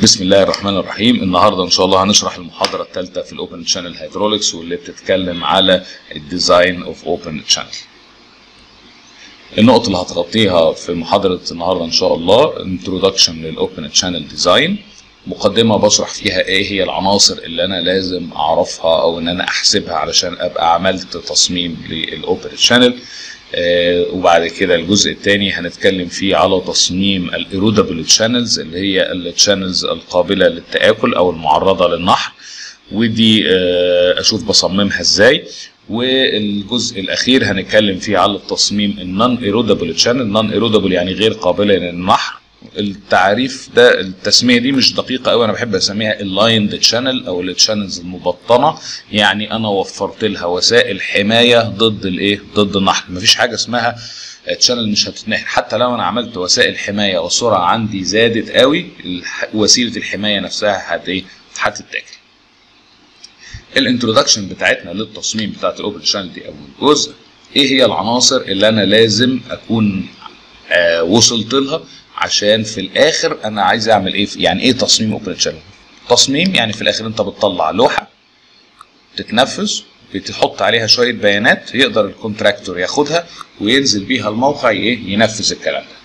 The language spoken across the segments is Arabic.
بسم الله الرحمن الرحيم. النهارده إن شاء الله هنشرح المحاضرة الثالثه في ال open channel hydraulics واللي بتتكلم على ال design of open channel النقط اللي هتغطيها في محاضرة النهارده إن شاء الله introduction لل open channel design مقدمة بشرح فيها إيه هي العناصر اللي أنا لازم أعرفها أو إن أنا أحسبها علشان أبقى عملت تصميم لل open channel وبعد كده الجزء الثاني هنتكلم فيه على تصميم ال erodible channels اللي هي ال channels القابلة للتآكل أو المعرضة للنحر. ودي آه أشوف بصممها إزاي. والجزء الأخير هنتكلم فيه على التصميم ال non-erodible channel non-erodible يعني غير قابلة للنحر. التعريف ده التسمية دي مش دقيقة قوي أنا بحب أسميها ال lined channel أو ال channels المبطنة. يعني أنا وفرت لها وسائل حماية ضد الايه ضد النحر مفيش حاجة اسمها channel مش هتتنحر حتى لو أنا عملت وسائل حماية والسرعه عندي زادت قوي وسيلة الحماية نفسها هت إيه؟ هتتاكل. ال introduction بتاعتنا للتصميم بتاعت ال open channel دي اول جزء إيه هي العناصر اللي أنا لازم أكون آه وصلت لها؟ عشان في الآخر أنا عايز أعمل إيه يعني إيه تصميم open channel تصميم يعني في الآخر أنت بتطلع لوحة تتنفذ بتحط عليها شوية بيانات يقدر ال contractor ياخدها وينزل بيها الموقع إيه ينفذ الكلام ده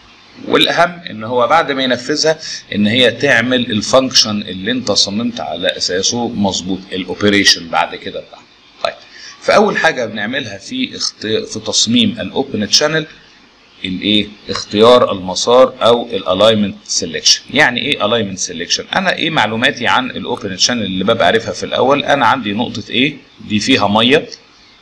والأهم إن هو بعد ما ينفذها إن هي تعمل function اللي أنت صممت على أساسه مظبوط ال operation بعد كده بتاعها طيب فأول حاجة بنعملها في. في تصميم ال open channel الايه اختيار المسار أو ال alignment selection يعني إيه alignment selection أنا إيه معلوماتي عن ال open channel اللي ببقى عارفها في الأول؟ أنا عندي نقطة إيه دي فيها مية.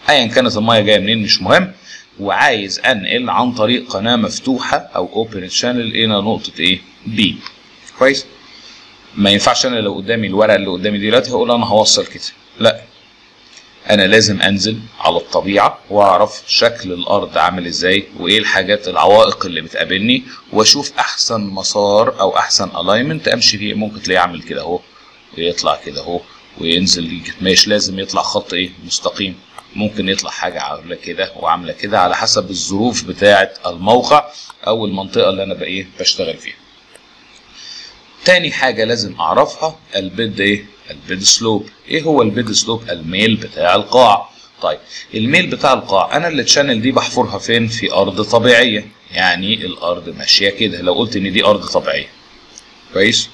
ايا كانت المية جاية منين؟ مش مهم. وعايز أنقل عن طريق قناة مفتوحة أو open channel إلى نقطة A B كويس؟ ما ينفعش أنا لو قدامي الورقة اللي قدامي دلوقتي هقول أنا هوصل كده. لا. أنا لازم أنزل على الطبيعة وأعرف شكل الأرض عامل إزاي وإيه الحاجات العوائق اللي بتقابلني وأشوف أحسن مسار أو أحسن alignment أمشي فيه. ممكن تلاقيه عامل كده أهو ويطلع كده أهو وينزل مش لازم يطلع خط إيه؟ مستقيم. ممكن يطلع حاجة عاملة كده وعاملة كده على حسب الظروف بتاعة الموقع أو المنطقة اللي أنا بقى إيه؟ بشتغل فيها. تاني حاجة لازم أعرفها ال bed إيه؟ ال bed slope. إيه هو ال bed slope؟ الميل بتاع القاع. طيب الميل بتاع القاع أنا ال channel دي بحفرها فين؟ في أرض طبيعية. يعني الأرض ماشية كده. لو قلت إن دي أرض طبيعية. كويس؟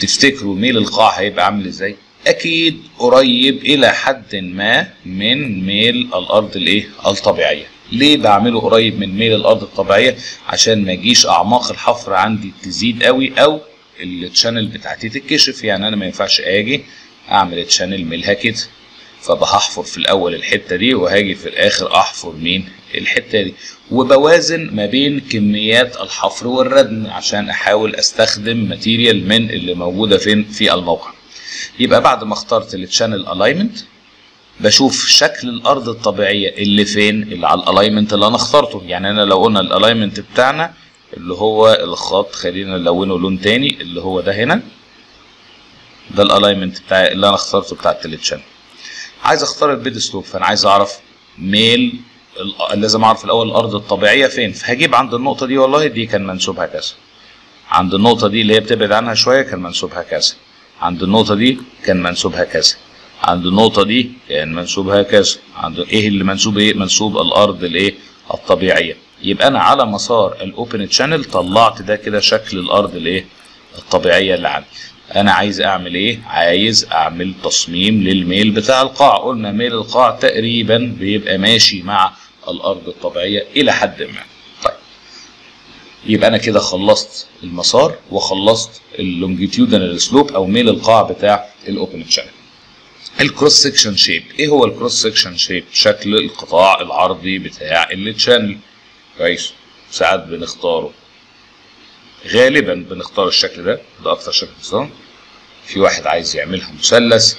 تفتكروا ميل القاع هيبقى عامل إزاي؟ أكيد قريب إلى حد ما من ميل الأرض الإيه؟ الطبيعية. ليه بعمله قريب من ميل الأرض الطبيعية؟ عشان ما يجيش أعماق الحفر عندي تزيد قوي أو ال channel بتاعتي تتكشف يعني أنا ما ينفعش آجي أعمل channel ميلها كده فبحفر في الأول الحتة دي وهاجي في الآخر أحفر مين؟ الحتة دي. وبوازن ما بين كميات الحفر والردم عشان أحاول أستخدم material من اللي موجودة فين؟ في الموقع. يبقى بعد ما اخترت ال channel alignment بشوف شكل الأرض الطبيعية اللي فين؟ اللي على ال alignment اللي أنا اخترته. يعني أنا لو قلنا ال alignment بتاعنا اللي هو الخط خلينا نلونه لون تاني اللي هو ده هنا. ده ال alignment بتاع اللي أنا اخترته بتاع التلتشان عايز أختار ال bed slope فأنا عايز أعرف ميل لازم أعرف الأول الأرض الطبيعية فين. فهجيب عند النقطة دي والله دي كان منسوبها كذا. عند النقطة دي اللي هي بتبعد عنها شوية كان منسوبها كذا. عند النقطة دي كان منسوبها كذا. عند النقطة دي كان منسوبها كذا. عند إيه اللي منسوب إيه؟ منسوب الأرض الإيه؟ الطبيعية. يبقى أنا على مسار ال open channel طلعت ده كده شكل الأرض الإيه؟ الطبيعية اللي عندي. أنا عايز أعمل إيه؟ عايز أعمل تصميم للميل بتاع القاع. قلنا ميل القاع تقريبا بيبقى ماشي مع الأرض الطبيعية إلى حد ما. طيب. يبقى أنا كده خلصت المسار وخلصت ال longitudinal slope أو ميل القاع بتاع ال open channel ال cross section shape إيه هو ال cross section shape شكل القطاع العرضي بتاع ال channel كويس ساعات بنختاره غالبا بنختار الشكل ده ده أكتر شكل بنختاره في واحد عايز يعملها مثلث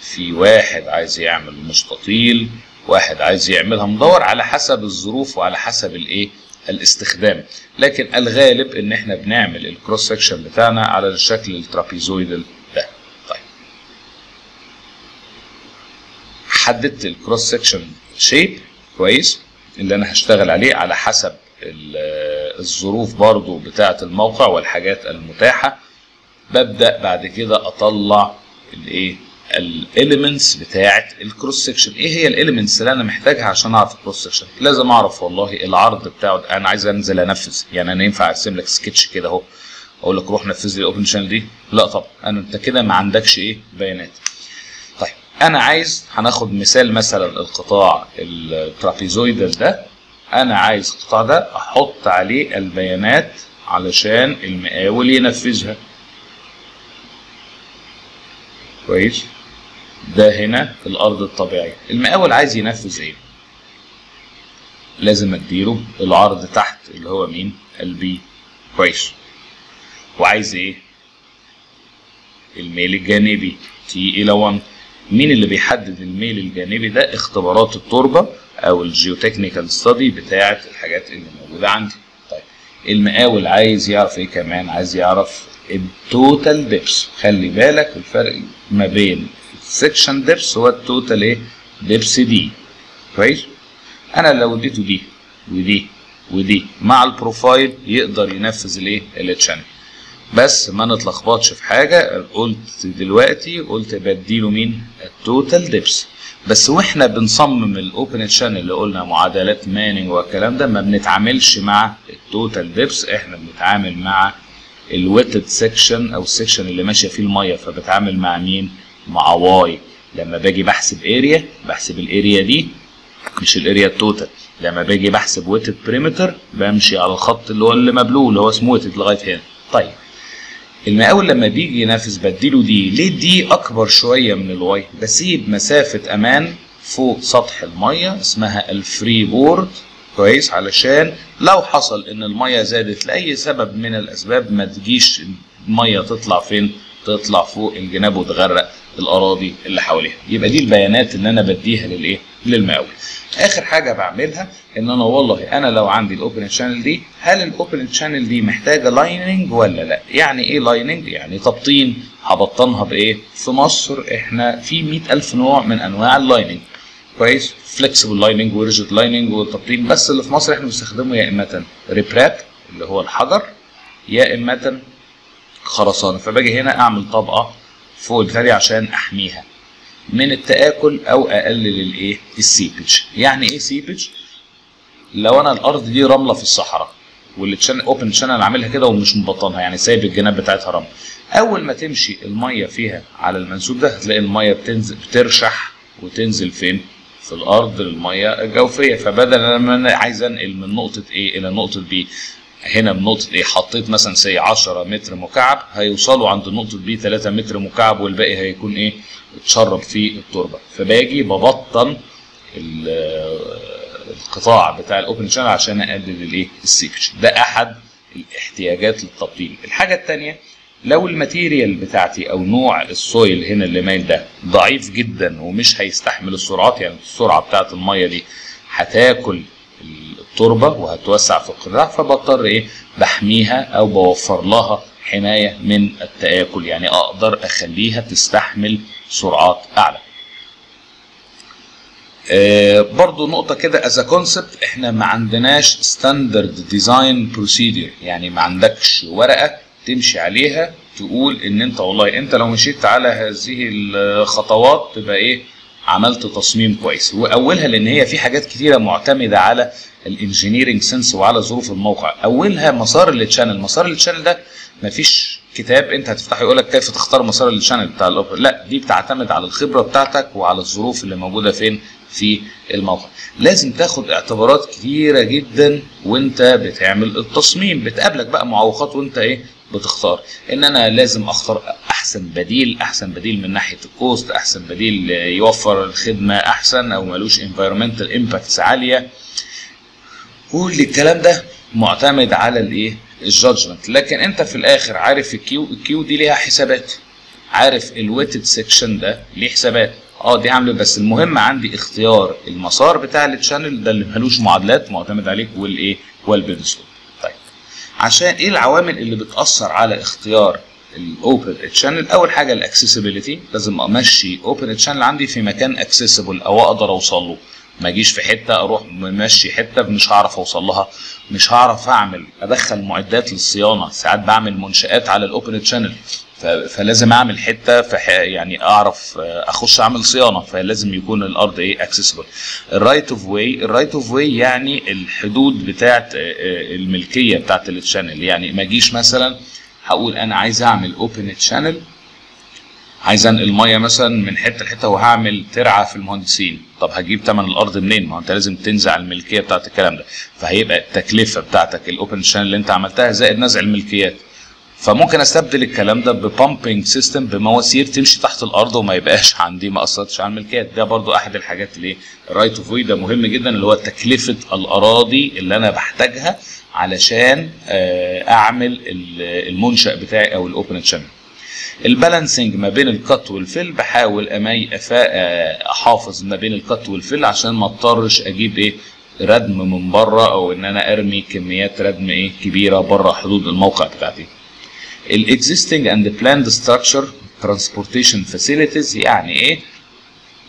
في واحد عايز يعمل مستطيل واحد عايز يعملها مدور على حسب الظروف وعلى حسب الإيه؟ الاستخدام. لكن الغالب إن إحنا بنعمل ال cross section بتاعنا على الشكل ال trapezoidal ده. طيب. حددت ال cross section shape كويس؟ اللي أنا هشتغل عليه على حسب الظروف برضو بتاعة الموقع والحاجات المتاحة. ببدأ بعد كده أطلع الايه ال elements بتاعة ال cross section إيه هي ال elements اللي أنا محتاجها عشان أعرف ال cross section لازم أعرف والله العرض بتاعه أنا عايز أنزل أنفذ. يعني أنا ينفع أرسم لك سكتش كده أهو. أقول لك روح نفذ لي ال open channel دي؟ لا طبعا. أنا أنت كده ما عندكش إيه بيانات. أنا عايز هناخد مثال مثلا القطاع ال trapezoidal ده. أنا عايز القطاع ده أحط عليه البيانات علشان المقاول ينفذها. كويس؟ ده هنا الأرض الطبيعية. المقاول عايز ينفذ إيه؟ لازم أديله العرض تحت اللي هو مين؟ ال B كويس. وعايز إيه؟ الميل الجانبي. T إلى 1 مين اللي بيحدد الميل الجانبي ده؟ اختبارات التربة أو ال geotechnical study بتاعة الحاجات اللي موجودة عندي. طيب المقاول عايز يعرف إيه كمان؟ عايز يعرف ال total depth خلي بالك الفرق ما بين ال section depth هو ال total إيه؟ depth دي كويس؟ أنا لو اديته دي ودي ودي مع ال profile يقدر ينفذ الإيه؟ ال channel بس ما نتلخبطش في حاجة قلت دلوقتي قلت بديله مين؟ ال total depth بس وإحنا بنصمم ال open channel اللي قلنا معادلات Manning والكلام ده ما بنتعاملش مع ال total depth إحنا بنتعامل مع ال wetted section أو ال section اللي ماشية فيه المية فبتعامل مع مين؟ مع Y. لما باجي بحسب area بحسب ال area دي مش ال area ال total لما باجي بحسب wetted perimeter بمشي على الخط اللي هو اللي مبلول اللي هو اسمه wetted لغاية هنا. طيب. المقاول لما بيجي ينفذ بديله دي ليه دي أكبر شوية من ال Y؟ بسيب مسافة أمان فوق سطح المية اسمها ال free board كويس؟ علشان لو حصل إن المية زادت لأي سبب من الأسباب ما تجيش المية تطلع فين؟ تطلع فوق الجناب وتغرق الأراضي اللي حواليها. يبقى دي البيانات اللي أنا بديها للإيه؟ للمقاول. آخر حاجة بعملها إن أنا والله أنا لو عندي ال open channel دي هل ال open channel دي محتاجة lining ولا لا؟ يعني إيه lining يعني تبطين هبطنها بإيه؟ في مصر إحنا في 100000 نوع من أنواع ال lining كويس؟ flexible lining و rigid lining والتبطين بس اللي في مصر إحنا بنستخدمه يا إما riprap اللي هو الحجر يا إما خرسانة. فباجي هنا أعمل طبقة فوق البتاع عشان أحميها. من التآكل أو اقلل الايه ال seepage. يعني إيه seepage؟ لو أنا الأرض دي رملة في الصحراء وال channel open channel عاملها كده ومش مبطنها يعني سايب الجناب بتاعتها رمل. أول ما تمشي المية فيها على المنسوب ده هتلاقي المية بتنزل بترشح وتنزل فين؟ في الأرض الميه الجوفية. فبدل أنا أنا عايز أنقل من نقطة A إلى نقطة B هنا من نقطة A حطيت مثلا سي 10 متر مكعب هيوصلوا عند نقطة B 3 متر مكعب والباقي هيكون إيه؟ اتشرب في التربة. فباجي ببطن القطاع بتاع ال open channel عشان أقلل الإيه؟ ال seepage ده أحد الاحتياجات للتبطين. الحاجة الثانية لو ال material بتاعتي أو نوع ال soil هنا اللي مايل ده ضعيف جدا ومش هيستحمل السرعات يعني السرعة بتاعت المية دي هتاكل التربة وهتوسع في القطاع فبضطر إيه؟ بحميها أو بوفر لها حماية من التآكل يعني أقدر أخليها تستحمل سرعات أعلى. آه برضو نقطة كده as concept إحنا ما عندناش standard design procedure يعني ما عندكش ورقة تمشي عليها تقول إن أنت والله أنت لو مشيت على هذه الخطوات تبقى إيه؟ عملت تصميم كويس. واولها لأن هي في حاجات كتيرة معتمدة على ال engineering sense وعلى ظروف الموقع. أولها مسار ال channel مسار ال channel ده مفيش كتاب انت هتفتحه يقول لك كيف تختار مسار ال channel بتاع ال open لا دي بتعتمد على الخبرة بتاعتك وعلى الظروف اللي موجودة فين في الموقع. لازم تاخد اعتبارات كتيره جدا وانت بتعمل التصميم. بتقابلك بقى معوقات وانت إيه بتختار. إن أنا لازم أختار أحسن بديل أحسن بديل من ناحية الكوست أحسن بديل يوفر الخدمة أحسن أو ملوش انفايرمنتال امباكتس عالية. كل الكلام ده معتمد على الإيه؟ الجادجمنت. لكن أنت في الآخر عارف الكيو الكيو دي ليها حسابات. عارف الويتد سيكشن ده ليه حسابات. آه دي عاملة بس المهم عندي اختيار. المسار بتاع التشانل ده اللي ملوش معادلات معتمد عليه والايه والبنسلون طيب. عشان إيه العوامل اللي بتأثر على اختيار ال open channel أول حاجة ال accessibility لازم أمشي open channel عندي في مكان accessible أو أقدر أوصل له. ما اجيش في حتة أروح ممشي حتة مش هعرف أوصل لها مش هعرف أعمل أدخل معدات للصيانة ساعات بعمل منشآت على ال open channel فلازم أعمل حتة في يعني أعرف أخش أعمل صيانة فلازم يكون الأرض إيه accessible ال right of way ال right of way يعني الحدود بتاعه الملكية بتاعه ال channel يعني ما اجيش مثلا هقول أنا عايز أعمل open channel عايز انقل ميه مثلا من حتة لحتة وهعمل ترعة في المهندسين. طب هجيب ثمن الأرض منين؟ ما انت لازم تنزع الملكية بتاعت الكلام ده. فهيبقى التكلفة بتاعتك ال open channel اللي انت عملتها زائد نزع الملكيات. فممكن أستبدل الكلام ده ب pumping system بمواسير تمشي تحت الأرض وما يبقاش عندي ما اثرتش على الملكيات. ده برضو أحد الحاجات اللي ال right of ده مهم جدا اللي هو تكلفة الأراضي اللي أنا بحتاجها علشان أعمل المنشأ بتاعي أو ال open channel ال balancing ما بين ال cut وال fill بحاول امي أحافظ ما بين ال cut وال fill عشان ما اضطرش أجيب إيه ردم من بره أو إن أنا أرمي كميات ردم إيه كبيرة بره حدود الموقع بتاعتي. ال existing and planned structure transportation facilities يعني إيه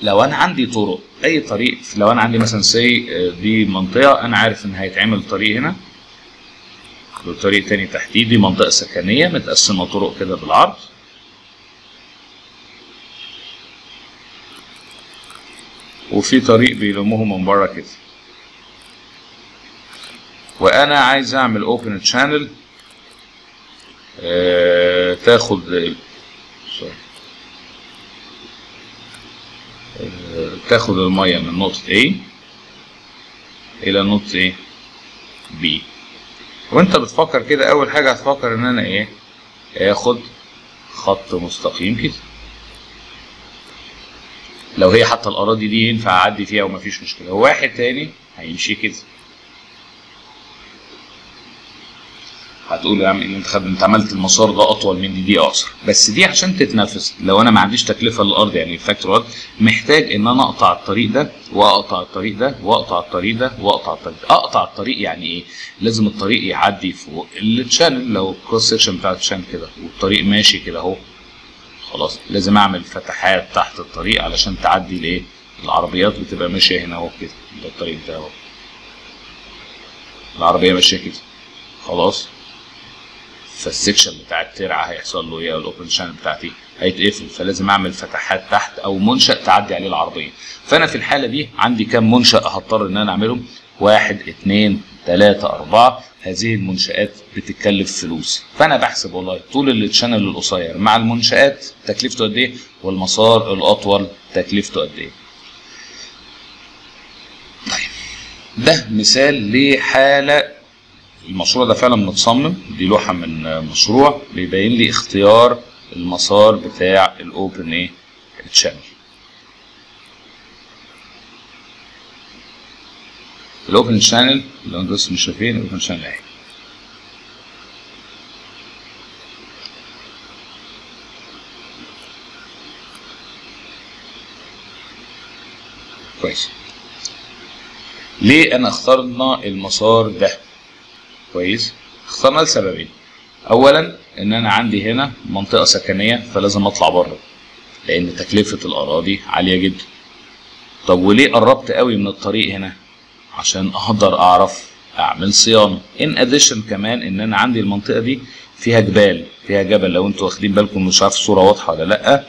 لو أنا عندي طرق أي طريق لو أنا عندي مثلا سي دي منطقة أنا عارف إن هيتعمل طريق هنا وطريق تاني تحتيه دي منطقة سكنية متقسمة طرق كده بالعرض. وفي طريق بيلمه من بره كده. وأنا عايز أعمل open channel آه تاخد آه تاخد المية من نقطة A إلى نقطة A B. وأنت بتفكر كده أول حاجة هتفكر إن أنا إيه؟ آخد خط مستقيم كده. لو هي حتى الأراضي دي ينفع أعدي فيها ومفيش مشكلة. واحد تاني هيمشي كده. هتقول يا عم أنت أنت عملت المسار ده أطول من دي دي أقصر. بس دي عشان تتنافس لو أنا ما عنديش تكلفة للأرض يعني ال factor أرض محتاج إن أنا أقطع الطريق ده وأقطع الطريق ده وأقطع الطريق ده وأقطع الطريق ده. أقطع الطريق يعني إيه؟ لازم الطريق يعدي فوق ال channel لو ال cross section بتاع ال channel كده. والطريق ماشي كده أهو. خلاص لازم أعمل فتحات تحت الطريق علشان تعدي الايه العربيات بتبقى ماشية هنا أهو كده ده الطريق ده أهو. العربية ماشية كده. خلاص. فال section بتاع الترعة هيحصل له إيه؟ أو ال open channel بتاعتي هيتقفل فلازم أعمل فتحات تحت أو منشأ تعدي عليه العربية. فأنا في الحالة دي عندي كام منشأ هضطر إن أنا أعملهم؟ واحد اتنين تلاتة أربعة. هذه المنشآت بتتكلف فلوس. فأنا بحسب والله طول ال channel القصير. مع المنشآت تكلفته قد إيه؟ والمسار الأطول تكلفته قد إيه؟ طيب. ده مثال لحالة المشروع ده فعلا متصمم. دي لوحة من مشروع بيبين لي اختيار المسار بتاع ال open إيه channel ال open channel لو أنتوا بس مش شايفين ال open channel اهي كويس. ليه أنا اخترنا المسار ده؟ كويس. اخترنا لسببين. اولا إن أنا عندي هنا منطقة سكنية فلازم أطلع بره لأن تكلفة الأراضي عالية جدا. طب وليه قربت قوي من الطريق هنا؟ عشان أقدر أعرف أعمل صيانة. ان اديشن كمان إن أنا عندي المنطقة دي فيها جبال فيها جبل. لو أنتوا واخدين بالكم مش عارف الصورة واضحة ولا لأ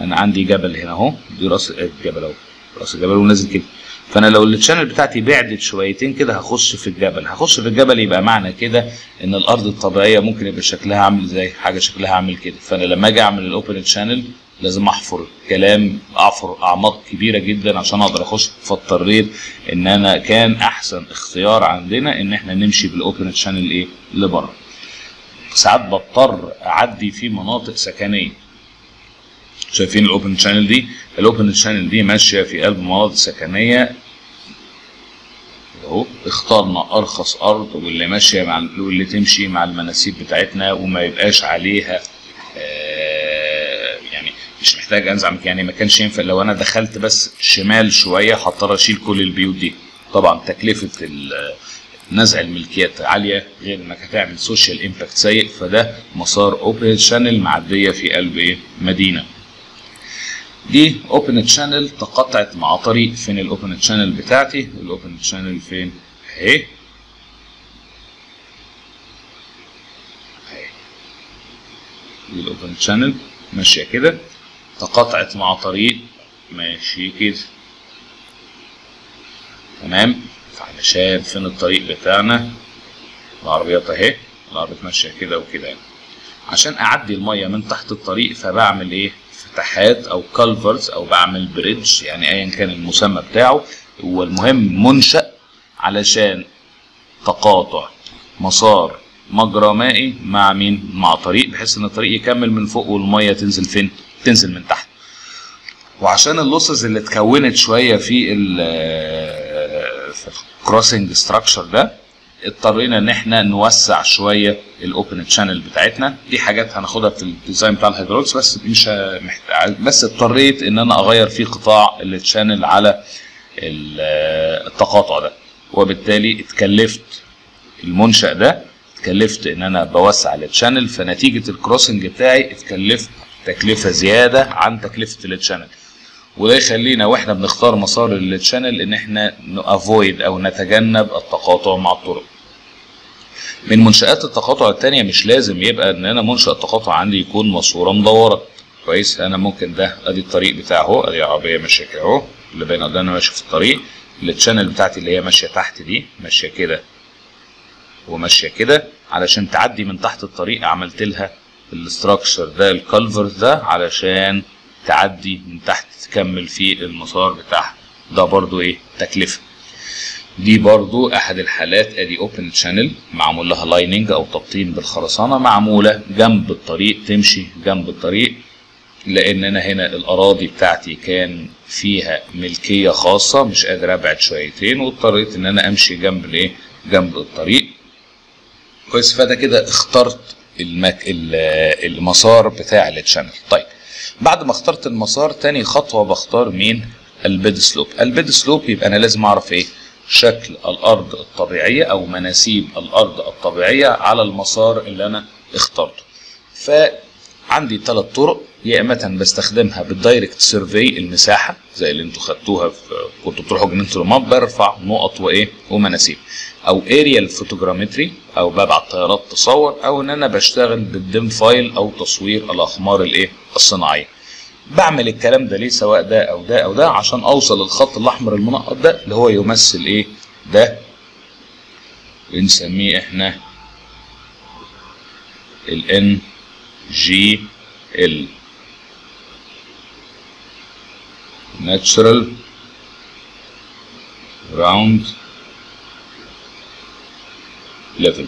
أنا عندي جبل هنا أهو. دي راس الجبل أهو. راس الجبل ونازل كده. فأنا لو ال channel بتاعتي بعدت شويتين كده هخش في الجبل. هخش في الجبل يبقى معنى كده إن الأرض الطبيعية ممكن يبقى شكلها عامل زي حاجة شكلها عامل كده. فأنا لما أجي أعمل ال open channel لازم أحفر كلام أحفر أعماق كبيرة جدا عشان أقدر أخش فاضطريت إن أنا كان أحسن اختيار عندنا إن إحنا نمشي بال open channel إيه؟ لبره. ساعات بضطر أعدي في مناطق سكنية. شايفين ال open channel دي؟ ال open channel دي ماشية في قلب مناطق سكنية. أهو اخترنا أرخص أرض واللي ماشية مع واللي تمشي مع المناسيب بتاعتنا وما يبقاش عليها آه مش محتاج انزع يعني ما كانش ينفع. لو أنا دخلت بس شمال شوية هضطر أشيل كل البيوت دي. طبعا تكلفة نزع الملكيات عالية غير إنك هتعمل social impact سيء. فده مسار open channel معدية في قلب إيه مدينة. دي open channel تقاطعت مع طريق. فين ال open channel بتاعتي؟ ال open channel فين؟ أهي. ال open channel ماشية كده. تقاطعت مع طريق. ماشي كده. تمام. فعلشان فين الطريق بتاعنا؟ العربيات اهي العربيات ماشيه كده وكده يعني. عشان أعدي المية من تحت الطريق فبعمل إيه؟ فتحات أو كالفرز أو بعمل بريدج يعني ايا كان المسمى بتاعه. هو المهم منشأ علشان تقاطع مسار مجرى مائي مع مين؟ مع طريق بحيث إن الطريق يكمل من فوق والمية تنزل فين؟ تنزل من تحت. وعشان ال losses اللي اتكونت شوية في ال في ال crossing structure ده اضطرينا ان إحنا نوسع شوية ال open channel بتاعتنا. دي حاجات هناخدها في ال design بتاع ال hydraulics بس مش بس اضطريت ان أنا اغير في قطاع ال channel على التقاطع ده. وبالتالي اتكلفت المنشأ ده اتكلفت ان أنا بوسع ال channel فنتيجة ال crossing بتاعي اتكلفت تكلفة زيادة عن تكلفة ال channel وده يخلينا وإحنا بنختار مسار ال channel إن إحنا ن avoid أو نتجنب التقاطع مع الطرق. من منشآت التقاطع التانية مش لازم يبقى إن أنا منشأ التقاطع عندي يكون ماسورة مدورة. كويس أنا ممكن ده أدي الطريق بتاعه أهو أدي عربية ماشية كده أهو اللي باين قدامنا ماشية في الطريق ال channel بتاعتي اللي هي ماشية تحت دي ماشية كده وماشية كده علشان تعدي من تحت الطريق عملت لها ال structure ده ال culvert ده علشان تعدي من تحت تكمل في المسار بتاعها. ده برضو إيه؟ تكلفة. دي برضو أحد الحالات أدي open channel معمول لها lining أو تبطين بالخرسانة معمولة جنب الطريق تمشي جنب الطريق لأن أنا هنا الأراضي بتاعتي كان فيها ملكية خاصة مش قادر أبعد شويتين واضطريت إن أنا أمشي جنب الإيه؟ جنب الطريق. كويس فده كده اخترت المك... المسار بتاع ال channel طيب بعد ما اخترت المسار تاني خطوة بختار مين؟ ال bed slope. ال bed slope يبقى أنا لازم أعرف إيه؟ شكل الأرض الطبيعية أو مناسيب الأرض الطبيعية على المسار اللي أنا اخترته. فعندي ثلاث طرق. يا إما بستخدمها بال direct survey المساحة زي اللي أنتوا خدتوها في كنتوا بتروحوا جنينه الرماد برفع نقط وإيه ومناسيب. أو aerial photogrammetry أو ببعت طيارات تصور أو إن أنا بشتغل بال DEM file أو تصوير الاقمار الإيه الصناعية. بعمل الكلام ده ليه سواء ده أو ده أو ده عشان أوصل للخط الأحمر المنقط ده اللي هو يمثل إيه ده. بنسميه إحنا ال G L natural ground level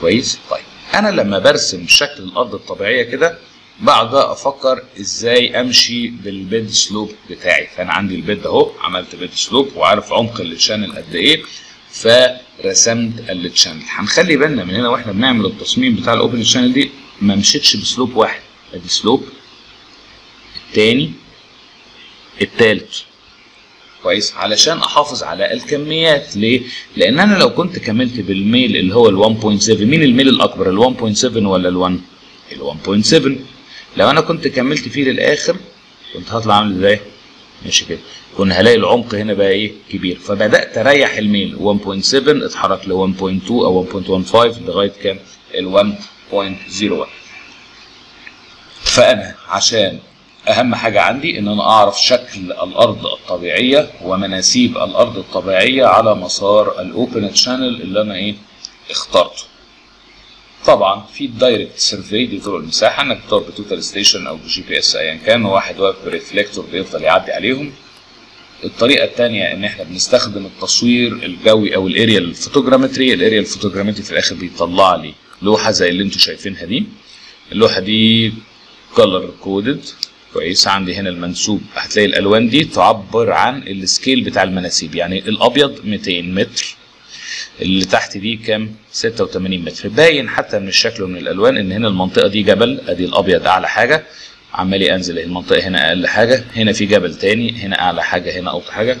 كويس؟ طيب. أنا لما برسم شكل الأرض الطبيعية كده بقعد أفكر إزاي أمشي بال bed slope بتاعي. فأنا عندي ال bed أهو عملت bed slope وعارف عمق ال channel قد إيه فرسمت ال channel هنخلي بالنا من هنا وإحنا بنعمل التصميم بتاع ال open channel دي ما مشيتش ب slope واحد. أدي سلوب التاني التالت. كويس. علشان أحافظ على الكميات. ليه؟ لأن أنا لو كنت كملت بالميل اللي هو ال 1.7 مين الميل الأكبر ال 1.7 ولا ال 1؟ ال 1.7 لو أنا كنت كملت فيه للآخر كنت هطلع عامل إزاي؟ ماشي كده. كنا هلاقي العمق هنا بقى إيه؟ كبير. فبدأت أريح الميل. 1.7 اتحرك ل 1.2 أو 1.15 لغاية كام؟ ال 1.01 فأنا عشان أهم حاجة عندي إن أنا أعرف شكل الأرض الطبيعية ومناسيب الأرض الطبيعية على مسار ال open channel اللي أنا إيه اخترته. طبعا في ال direct survey دي طرق المساحة إنك تختار ب total station أو ب GPS ايا كان واحد واقف ب reflector بيفضل يعدي عليهم. الطريقة الثانية إن إحنا بنستخدم التصوير الجوي أو ال aerial photogrammetry ال aerial photogrammetry في الآخر بيطلع لي لوحة زي اللي أنتم شايفينها دي. اللوحة دي color coded كويس عندي هنا المنسوب. هتلاقي الألوان دي تعبر عن ال scale بتاع المناسيب. يعني الأبيض 200 متر اللي تحت دي كام؟ 86 متر. باين حتى من الشكل ومن الألوان إن هنا المنطقة دي جبل. أدي الأبيض أعلى حاجة. عمال انزل المنطقة هنا أقل حاجة. هنا في جبل تاني هنا أعلى حاجة هنا أوطى حاجة.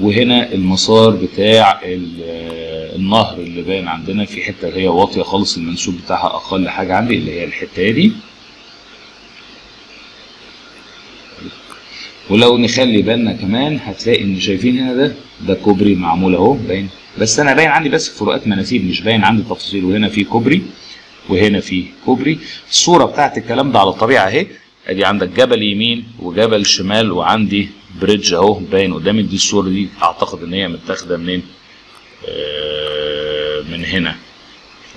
وهنا المسار بتاع النهر اللي باين عندنا في حتة هي واطية خالص. المنسوب بتاعها أقل حاجة عندي اللي هي الحتة دي. ولو نخلي بالنا كمان هتلاقي إن شايفين هنا ده ده كوبري معمول أهو باين. بس أنا باين عندي بس فروقات مناسيب مش باين عندي تفاصيل. وهنا في كوبري وهنا في كوبري. الصورة بتاعت الكلام ده على الطبيعة أهي. أدي عندك جبل يمين وجبل شمال وعندي bridge أهو باين قدامي. دي الصورة دي أعتقد إن هي متاخدة منين؟ آه من هنا.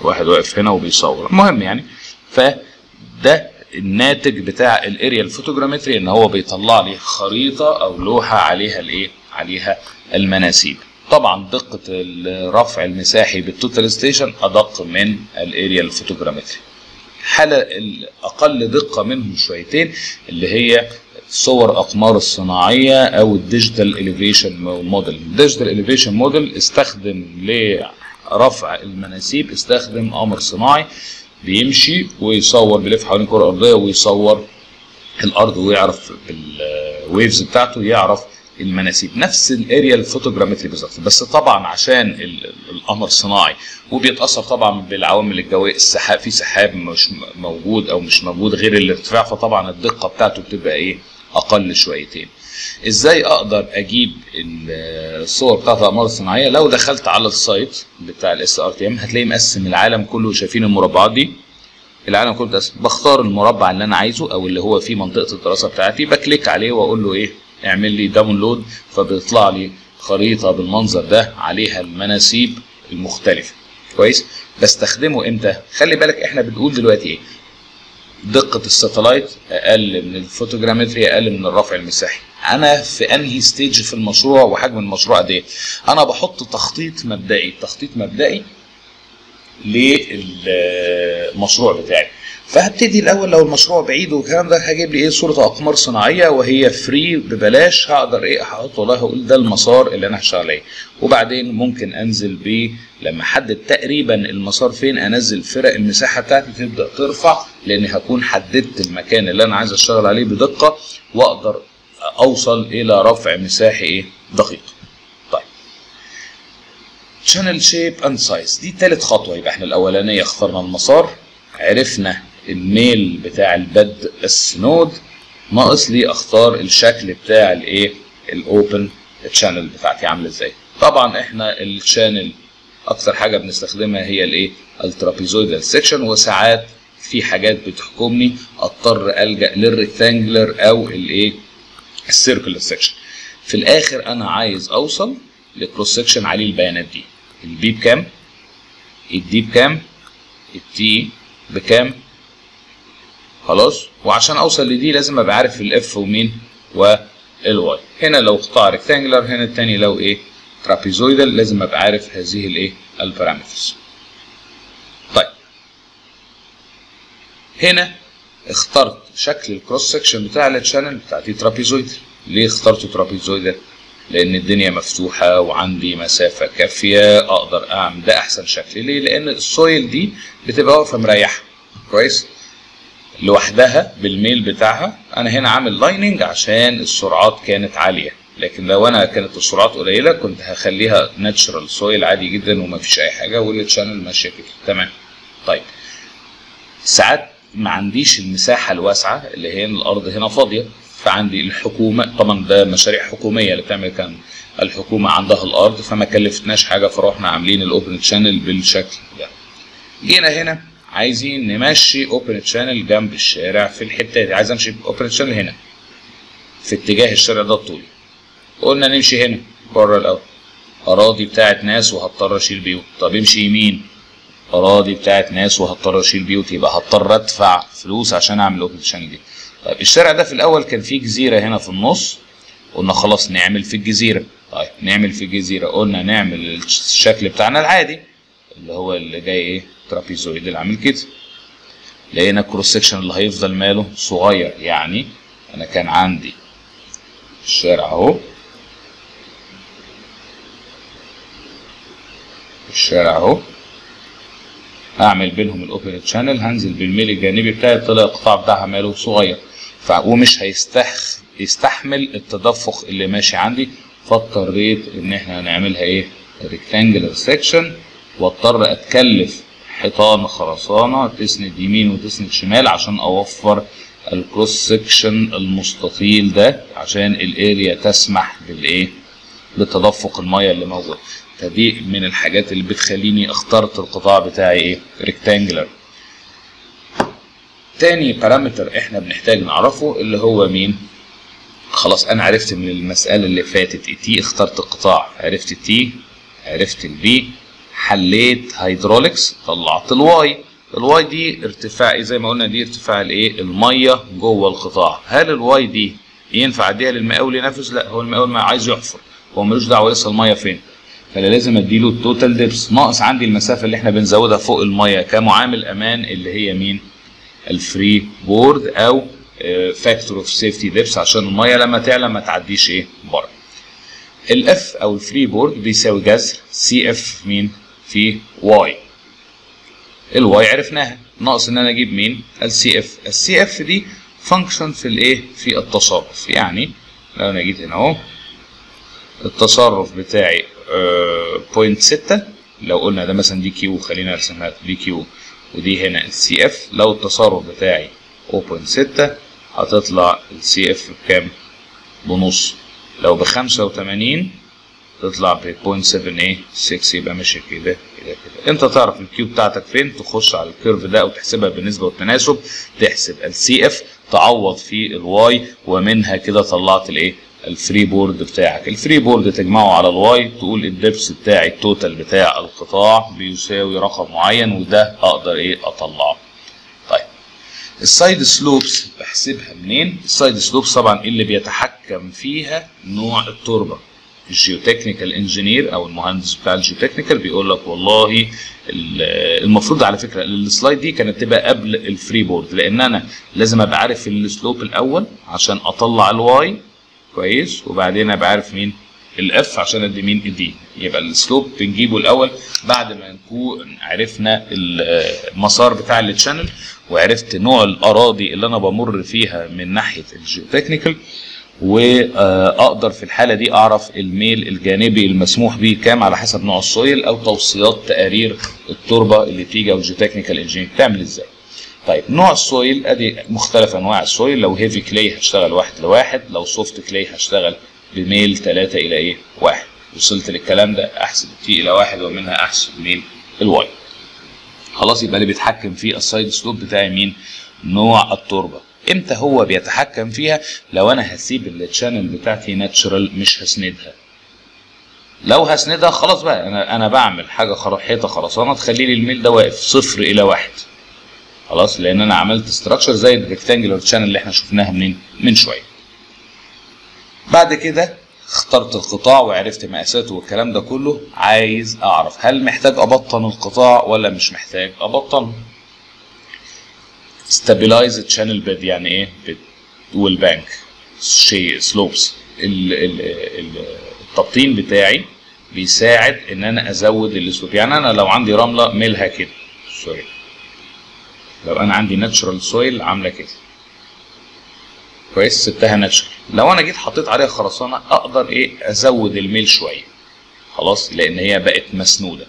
واحد واقف هنا وبيصور. المهم يعني فده الناتج بتاع ال aerial photogrammetry إن هو بيطلع لي خريطة أو لوحة عليها الايه عليها المناسيب. طبعا دقة الرفع المساحي بال total station أدق من ال aerial photogrammetry حالة الأقل دقة منهم شويتين اللي هي صور أقمار الصناعية أو ال digital elevation model ال digital elevation model استخدم لرفع المناسيب استخدم قمر صناعي. بيمشي ويصور بيلف حوالين الكرة الأرضية ويصور الأرض ويعرف بال waves بتاعته يعرف المناسيب. نفس ال aerial photogrammetry بالظبط. بس طبعا عشان القمر صناعي وبيتأثر طبعا بالعوامل الجوية. السحاب في سحاب مش موجود أو مش موجود غير الارتفاع فطبعا الدقة بتاعته بتبقى إيه؟ أقل شويتين. إزاي أقدر أجيب الصور بتاعت الاقمار الصناعيه لو دخلت على ال site بتاع ال SRTM هتلاقي مقسم العالم كله شايفين المربعات دي. العالم كله متقسم بختار المربع اللي أنا عايزه أو اللي هو فيه منطقة الدراسة بتاعتي ب click عليه واقول له إيه اعمل لي download فبيطلع لي خريطة بالمنظر ده عليها المناسيب المختلفة. كويس؟ بستخدمه إمتى؟ خلي بالك إحنا بنقول دلوقتي إيه؟ دقة ال satellite أقل من ال photogrammetry أقل من الرفع المساحي. أنا في أنهي stage في المشروع وحجم المشروع قد إيه؟ أنا بحط تخطيط مبدئي، تخطيط مبدئي للمشروع بتاعي. فهبتدي الأول لو المشروع بعيد والكلام ده هجيب لي إيه؟ صورة أقمار صناعية وهي free ببلاش. هقدر إيه؟ أحط والله هقول ده المسار اللي أنا هشتغل عليه. وبعدين ممكن أنزل بيه لما أحدد تقريبا المسار فين أنزل فرق المساحة بتاعتي تبدأ ترفع لأني هكون حددت المكان اللي أنا عايز أشتغل عليه بدقة وأقدر أوصل إلى رفع مساحي إيه؟ دقيق. channel shape and size. دي تالت خطوة. يبقى إحنا الأولانية اخترنا المسار عرفنا الميل بتاع البد السنود ناقص لي اختار الشكل بتاع الإيه؟ ال open channel بتاعتي عاملة إزاي. طبعا إحنا ال channel أكتر حاجة بنستخدمها هي الإيه؟ ال trapezoidal section وساعات في حاجات بتحكمني أضطر ألجأ لل rectangular أو الإيه؟ ال circular section في الآخر أنا عايز أوصل ل cross section عليه البيانات دي. ال B بكام ال D بكام ال T بكام؟ خلاص؟ وعشان أوصل لدي لازم أبقى عارف ال F ومين وال Y هنا لو قطاع rectangular هنا التاني لو إيه؟ trapezoidal لازم أبقى عارف هذه الايه ال parameters طيب. هنا اخترت شكل ال cross section بتاع ال channel بتاعتي trapezoidal ليه اخترت trapezoidal لأن الدنيا مفتوحة وعندي مسافة كافية أقدر أعمل ده أحسن شكل. ليه؟ لأن ال soil دي بتبقى واقفة مريحة. كويس؟ لوحدها بالميل بتاعها. أنا هنا عامل lining عشان السرعات كانت عالية. لكن لو أنا كانت السرعات قليلة كنت هخليها natural soil عادي جدا ومفيش أي حاجة وال channel ماشيه كده تمام. طيب. ساعات ما عنديش المساحة الواسعة اللي هي الأرض هنا فاضية فعندي الحكومة طبعا ده مشاريع حكومية اللي بتعمل كان الحكومة عندها الأرض فما كلفتناش حاجة فروحنا عاملين ال open channel بالشكل ده. جينا هنا. عايزين نمشي open channel جنب الشارع في الحتة دي. عايز امشي open channel هنا في اتجاه الشارع ده الطولي قلنا نمشي هنا بره الأول. أراضي بتاعت ناس وهضطر أشيل بيوت. طب امشي يمين. أراضي بتاعت ناس وهضطر أشيل بيوت يبقى هضطر أدفع فلوس عشان أعمل open channel دي. طيب الشارع ده في الأول كان فيه جزيرة هنا في النص. قلنا خلاص نعمل في الجزيرة. طيب نعمل في الجزيرة. قلنا نعمل الشكل بتاعنا العادي. اللي هو اللي جاي إيه؟ trapezoid اللي عامل كده. لقينا ال cross section اللي هيفضل ماله صغير. يعني أنا كان عندي الشارع أهو. الشارع أهو. هعمل بينهم ال open channel هنزل بالميل الجانبي بتاعي. طلع القطاع بتاعها ماله صغير. ف... ومش هيستخ يستحمل التدفق اللي ماشي عندي. فاضطريت إن إحنا نعملها إيه؟ rectangular section واضطر أتكلف حيطان خرسانة تسند يمين وتسند شمال عشان أوفر ال cross section المستطيل ده عشان ال area تسمح بالإيه؟ بتدفق المية اللي موجود فدي من الحاجات اللي بتخليني أخترت القطاع بتاعي إيه؟ rectangular تاني parameter إحنا بنحتاج نعرفه اللي هو مين؟ خلاص أنا عرفت من المسألة اللي فاتت. ال T اخترت القطاع. عرفت ال T عرفت ال B حليت hydraulics طلعت ال Y. ال Y دي ارتفاع زي ما قلنا دي ارتفاع الايه؟ المية جوه القطاع. هل ال Y دي ينفع اديها للمقاول ينفذ؟ لا هو المقاول ما عايز يحفر. هو ملوش دعوة لسه المية فين. فأنا لازم اديله ال total depth ناقص عندي المسافة اللي إحنا بنزودها فوق المية كمعامل أمان اللي هي مين؟ ال freeboard أو factor of safety depth عشان المية لما تعلى ما تعديش إيه؟ بره. ال F أو ال freeboard بيساوي جذر. C F مين؟ في Y. ال Y عرفناها ناقص إن أنا أجيب مين؟ ال C F. ال C F دي function في الإيه؟ في التصرف. يعني لو أنا جيت هنا أهو التصرف بتاعي point ستة. لو قلنا ده مثلا دي Q خلينا ارسمها دي Q ودي هنا ال C F. لو التصرف بتاعي 0.6 هتطلع ال C F بكام؟ بنص. لو ب 85 تطلع ب 0.786 يبقى ماشي كده كده كده. انت تعرف ال Q بتاعتك فين؟ تخش على ال curve ده أو تحسبها بالنسبة والتناسب تحسب ال C F تعوض في ال Y ومنها كده طلعت الايه ال freeboard بتاعك. ال freeboard تجمعه على ال Y تقول ال depth بتاعي ال total بتاع القطاع بيساوي رقم معين وده أقدر إيه؟ أطلعه. طيب. ال side slopes بحسبها منين؟ ال side slopes طبعا اللي بيتحكم فيها؟ نوع التربة. ال geotechnical engineer أو المهندس بتاع ال geotechnical بيقول لك والله المفروض على فكرة ال slide دي كانت تبقى قبل ال freeboard لأن أنا لازم أبقى عارف ال slope الأول عشان أطلع ال Y كويس وبعدين أبقى عارف مين ال F عشان أدي مين ال D يبقى ال slope بنجيبه الأول. بعد ما نكون عرفنا المسار بتاع ال channel وعرفت نوع الأراضي اللي أنا بمر فيها من ناحية ال geotechnical وأقدر في الحالة دي أعرف الميل الجانبي المسموح به كام على حسب نوع ال soil أو توصيات تقارير التربة اللي بتيجي أو ال geotechnical engineer بتعمل إزاي. طيب نوع ال soil أدي مختلف أنواع ال soil. لو heavy clay هشتغل واحد لواحد لو soft clay هشتغل بميل 3 إلى إيه؟ واحد. وصلت للكلام ده أحسب T إلى واحد ومنها أحسب ميل ال Y. خلاص يبقى اللي بيتحكم في ال side slope بتاعي مين؟ نوع التربة. إمتى هو بيتحكم فيها؟ لو أنا هسيب ال channel بتاعتي natural مش هسندها. لو هسندها خلاص بقى أنا أنا بعمل حاجة. حيطة خرسانة تخلي لي الميل ده واقف صفر إلى واحد. خلاص؟ لأن أنا عملت structure زي ال rectangular channel اللي إحنا شفناها منين؟ من شوية. بعد كده اخترت القطاع وعرفت مقاساته والكلام ده كله عايز أعرف هل محتاج أبطن القطاع ولا مش محتاج أبطنه. stabilize channel bed يعني إيه؟ وال bank side slopes التبطين بتاعي بيساعد إن أنا أزود ال slope يعني أنا لو عندي رملة ميلها كده. sorry لو أنا عندي natural soil عاملة كده. كويس؟ سبتها natural لو أنا جيت حطيت عليها خرسانة أقدر إيه؟ أزود الميل شوية. خلاص؟ لأن هي بقت مسنودة.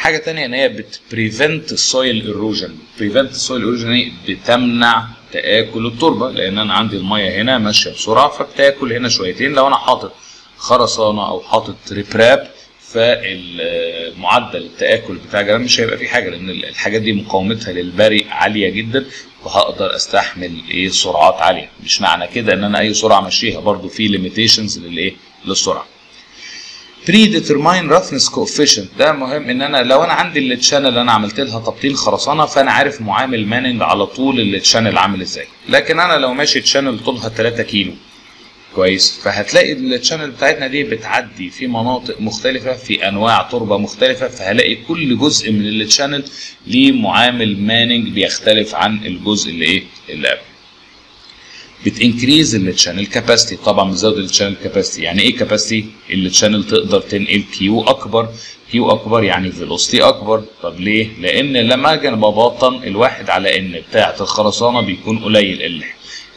حاجة تانية إن هي بت prevent ال soil erosion prevent ال soil erosion بتمنع تآكل التربة لأن أنا عندي المية هنا ماشية بسرعة فبتاكل هنا شويتين. لو أنا حاطط خرسانة أو حاطط riprap فالمعدل التآكل بتاع الجرام مش هيبقى فيه حاجة لأن الحاجات دي مقاومتها للبري عالية جدا وهقدر أستحمل إيه سرعات عالية. مش معنى كده إن أنا أي سرعة أمشيها برضو في limitations للإيه للسرعة. predetermine roughness coefficient ده مهم إن أنا لو أنا عندي ال channel اللي أنا عملت لها تبطين خرسانة فأنا عارف معامل ماننج على طول ال channel عامل إزاي. لكن أنا لو ماشي channel طولها 3 كيلو كويس. فهتلاقي ال channel بتاعتنا دي بتعدي في مناطق مختلفة في أنواع تربة مختلفة فهلاقي كل جزء من ال channel ليه معامل ماننج بيختلف عن الجزء اللي إيه اللي قبل. بت increase ال channel capacity طبعا بتزود ال channel capacity يعني إيه capacity ال channel تقدر تنقل Q أكبر. Q أكبر يعني velocity أكبر. طب ليه؟ لأن لما أجي ببطن الواحد على n بتاعة الخرسانة بيكون قليل.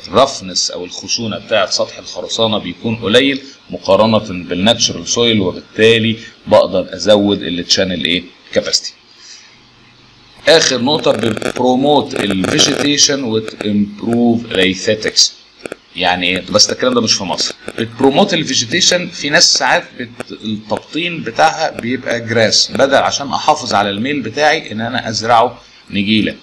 ال roughness أو الخشونة بتاعة سطح الخرسانة بيكون قليل مقارنة بال natural soil وبالتالي بقدر أزود ال channel إيه؟ capacity آخر نقطة بت promote ال vegetation وتمبروف الايثيتكس يعني إيه؟ بس الكلام ده مش في مصر. بتبروموت الفيجيتيشن في ناس ساعات بت... التبطين بتاعها بيبقى grass بدل عشان أحافظ على الميل بتاعي إن أنا أزرعه نجيلة.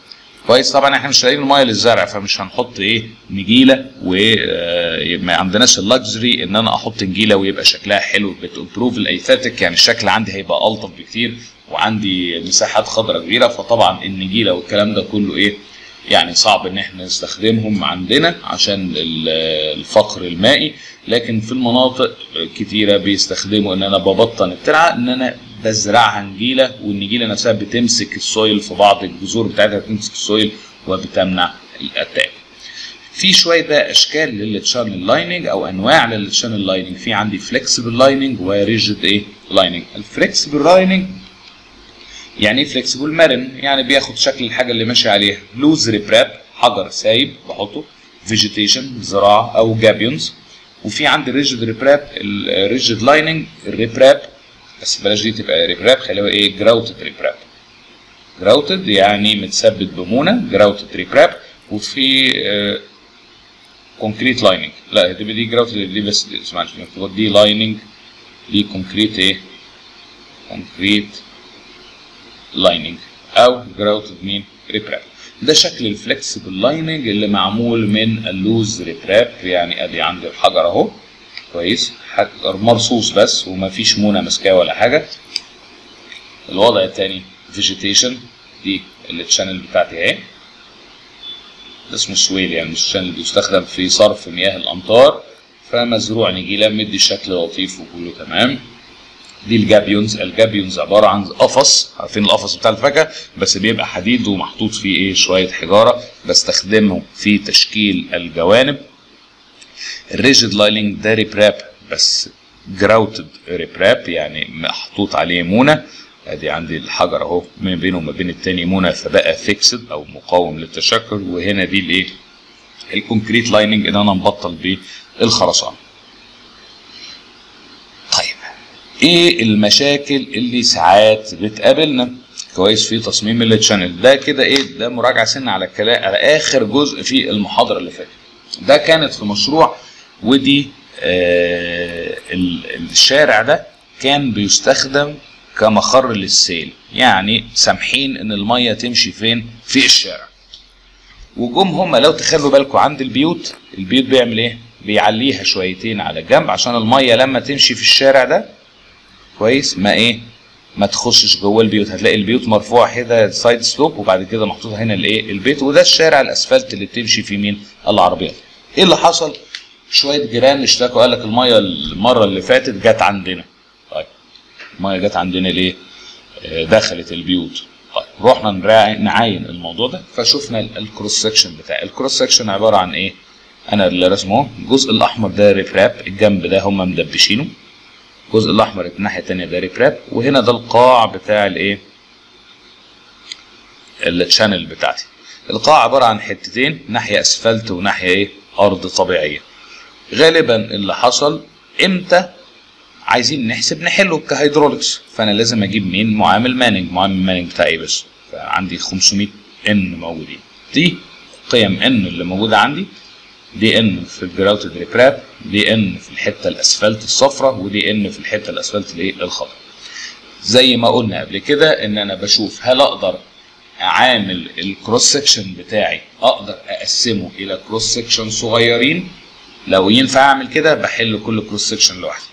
كويس طبعا إحنا مش لاقيين مية للزرع فمش هنحط إيه؟ نجيلة وما عندناش ال luxury إن أنا أحط نجيلة ويبقى شكلها حلو. بت improve ال aesthetic يعني الشكل عندي هيبقى ألطف بكتير. وعندي مساحات خضراء كبيرة فطبعا النجيلة والكلام ده كله إيه يعني صعب إن إحنا نستخدمهم عندنا عشان الفقر المائي. لكن في المناطق كتيرة بيستخدموا إن أنا ببطن الترعة إن أنا بزرعها نجيلة والنجيلة نفسها بتمسك ال soil في بعض الجذور بتاعتها بتمسك ال soil وبتمنع ال attack. في شوية بقى أشكال لل channel lining أو أنواع لل channel lining في عندي flexible lining و rigid إيه؟ lining ال flexible lining يعني إيه flexible مرن يعني بياخد شكل الحاجة اللي ماشي عليها. loose riprap حجر سايب بحطه. vegetation زراعة أو gabions وفي عندي rigid riprap ال rigid lining ال riprap بس بلاش دي تبقى riprap خليها إيه؟ grouted riprap grouted يعني متثبت بمونة grouted riprap وفي آه concrete lining لا دي دي grouted دي بس اسمعني دي lining دي concrete إيه؟ concrete lining أو grouted مين riprap ده شكل ال flexible lining اللي معمول من ال loose riprap يعني أدي عندي الحجر أهو. كويس. حجر مرصوص بس ومفيش مونة ماسكاه ولا حاجة. الوضع الثاني vegetation دي ال channel بتاعتي أهي. ده اسمه swale يعني مش ال channel بيستخدم في صرف مياه الأمطار. فمزروع نجيلة مدي شكل لطيف وكله تمام. دي ال gabions ال gabions عبارة عن قفص عارفين القفص بتاع الفاكهة؟ بس بيبقى حديد ومحطوط فيه إيه؟ شوية حجارة بستخدمه في تشكيل الجوانب. ال rigid lining ده riprap بس grouted riprap يعني محطوط عليه مونة. أدي عندي الحجر أهو ما بينه وما بين التاني مونة فبقى fixed أو مقاوم للتشكل. وهنا دي الإيه؟ ال concrete lining إن أنا مبطن بيه الخرسانه طيب إيه المشاكل اللي ساعات بتقابلنا؟ كويس في تصميم ال channel ده كده إيه؟ ده مراجعة سنة على الكلام على آخر جزء في المحاضرة اللي فاتت. ده كانت في مشروع ودي آه الشارع ده كان بيستخدم كمخر للسيل. يعني سامحين إن المية تمشي فين؟ في الشارع. وجم هم لو تخلوا بالكم عند البيوت. البيوت بيعمل إيه؟ بيعليها شويتين على جنب عشان المية لما تمشي في الشارع ده كويس ما إيه ما تخشش جوه البيوت. هتلاقي البيوت مرفوعة كده side slope وبعد كده محطوط هنا الإيه البيت. وده الشارع الأسفلت اللي بتمشي فيه مين؟ العربيات. إيه اللي حصل؟ شوية جيران اشتكوا قال لك المية المرة اللي فاتت جت عندنا. طيب المية جت عندنا ليه؟ آه دخلت البيوت. طيب رحنا نعاين الموضوع ده فشفنا ال cross section بتاع ال cross section عبارة عن إيه؟ أنا اللي رسمه الجزء الأحمر ده riprap الجنب ده هم مدبشينه. الجزء الأحمر الناحية الثانية ده riprap. وهنا ده القاع بتاع الإيه؟ ال channel بتاعتي. القاع عبارة عن حتتين ناحية أسفلت وناحية إيه؟ أرض طبيعية. غالبا اللي حصل إمتى؟ عايزين نحسب نحله ك hydraulics. فأنا لازم أجيب مين؟ معامل ماننج معامل ماننج بتاعي بس. فعندي 500 n موجودين. دي قيم n اللي موجودة عندي. دي n في ال grouted riprap دي n في الحته الاسفلت الصفراء ودي n في الحته الاسفلت الايه الخضراء زي ما قلنا قبل كده إن أنا بشوف هل أقدر أعامل ال cross section بتاعي أقدر أقسمه إلى cross section صغيرين؟ لو ينفع أعمل كده بحل كل cross section لوحدي.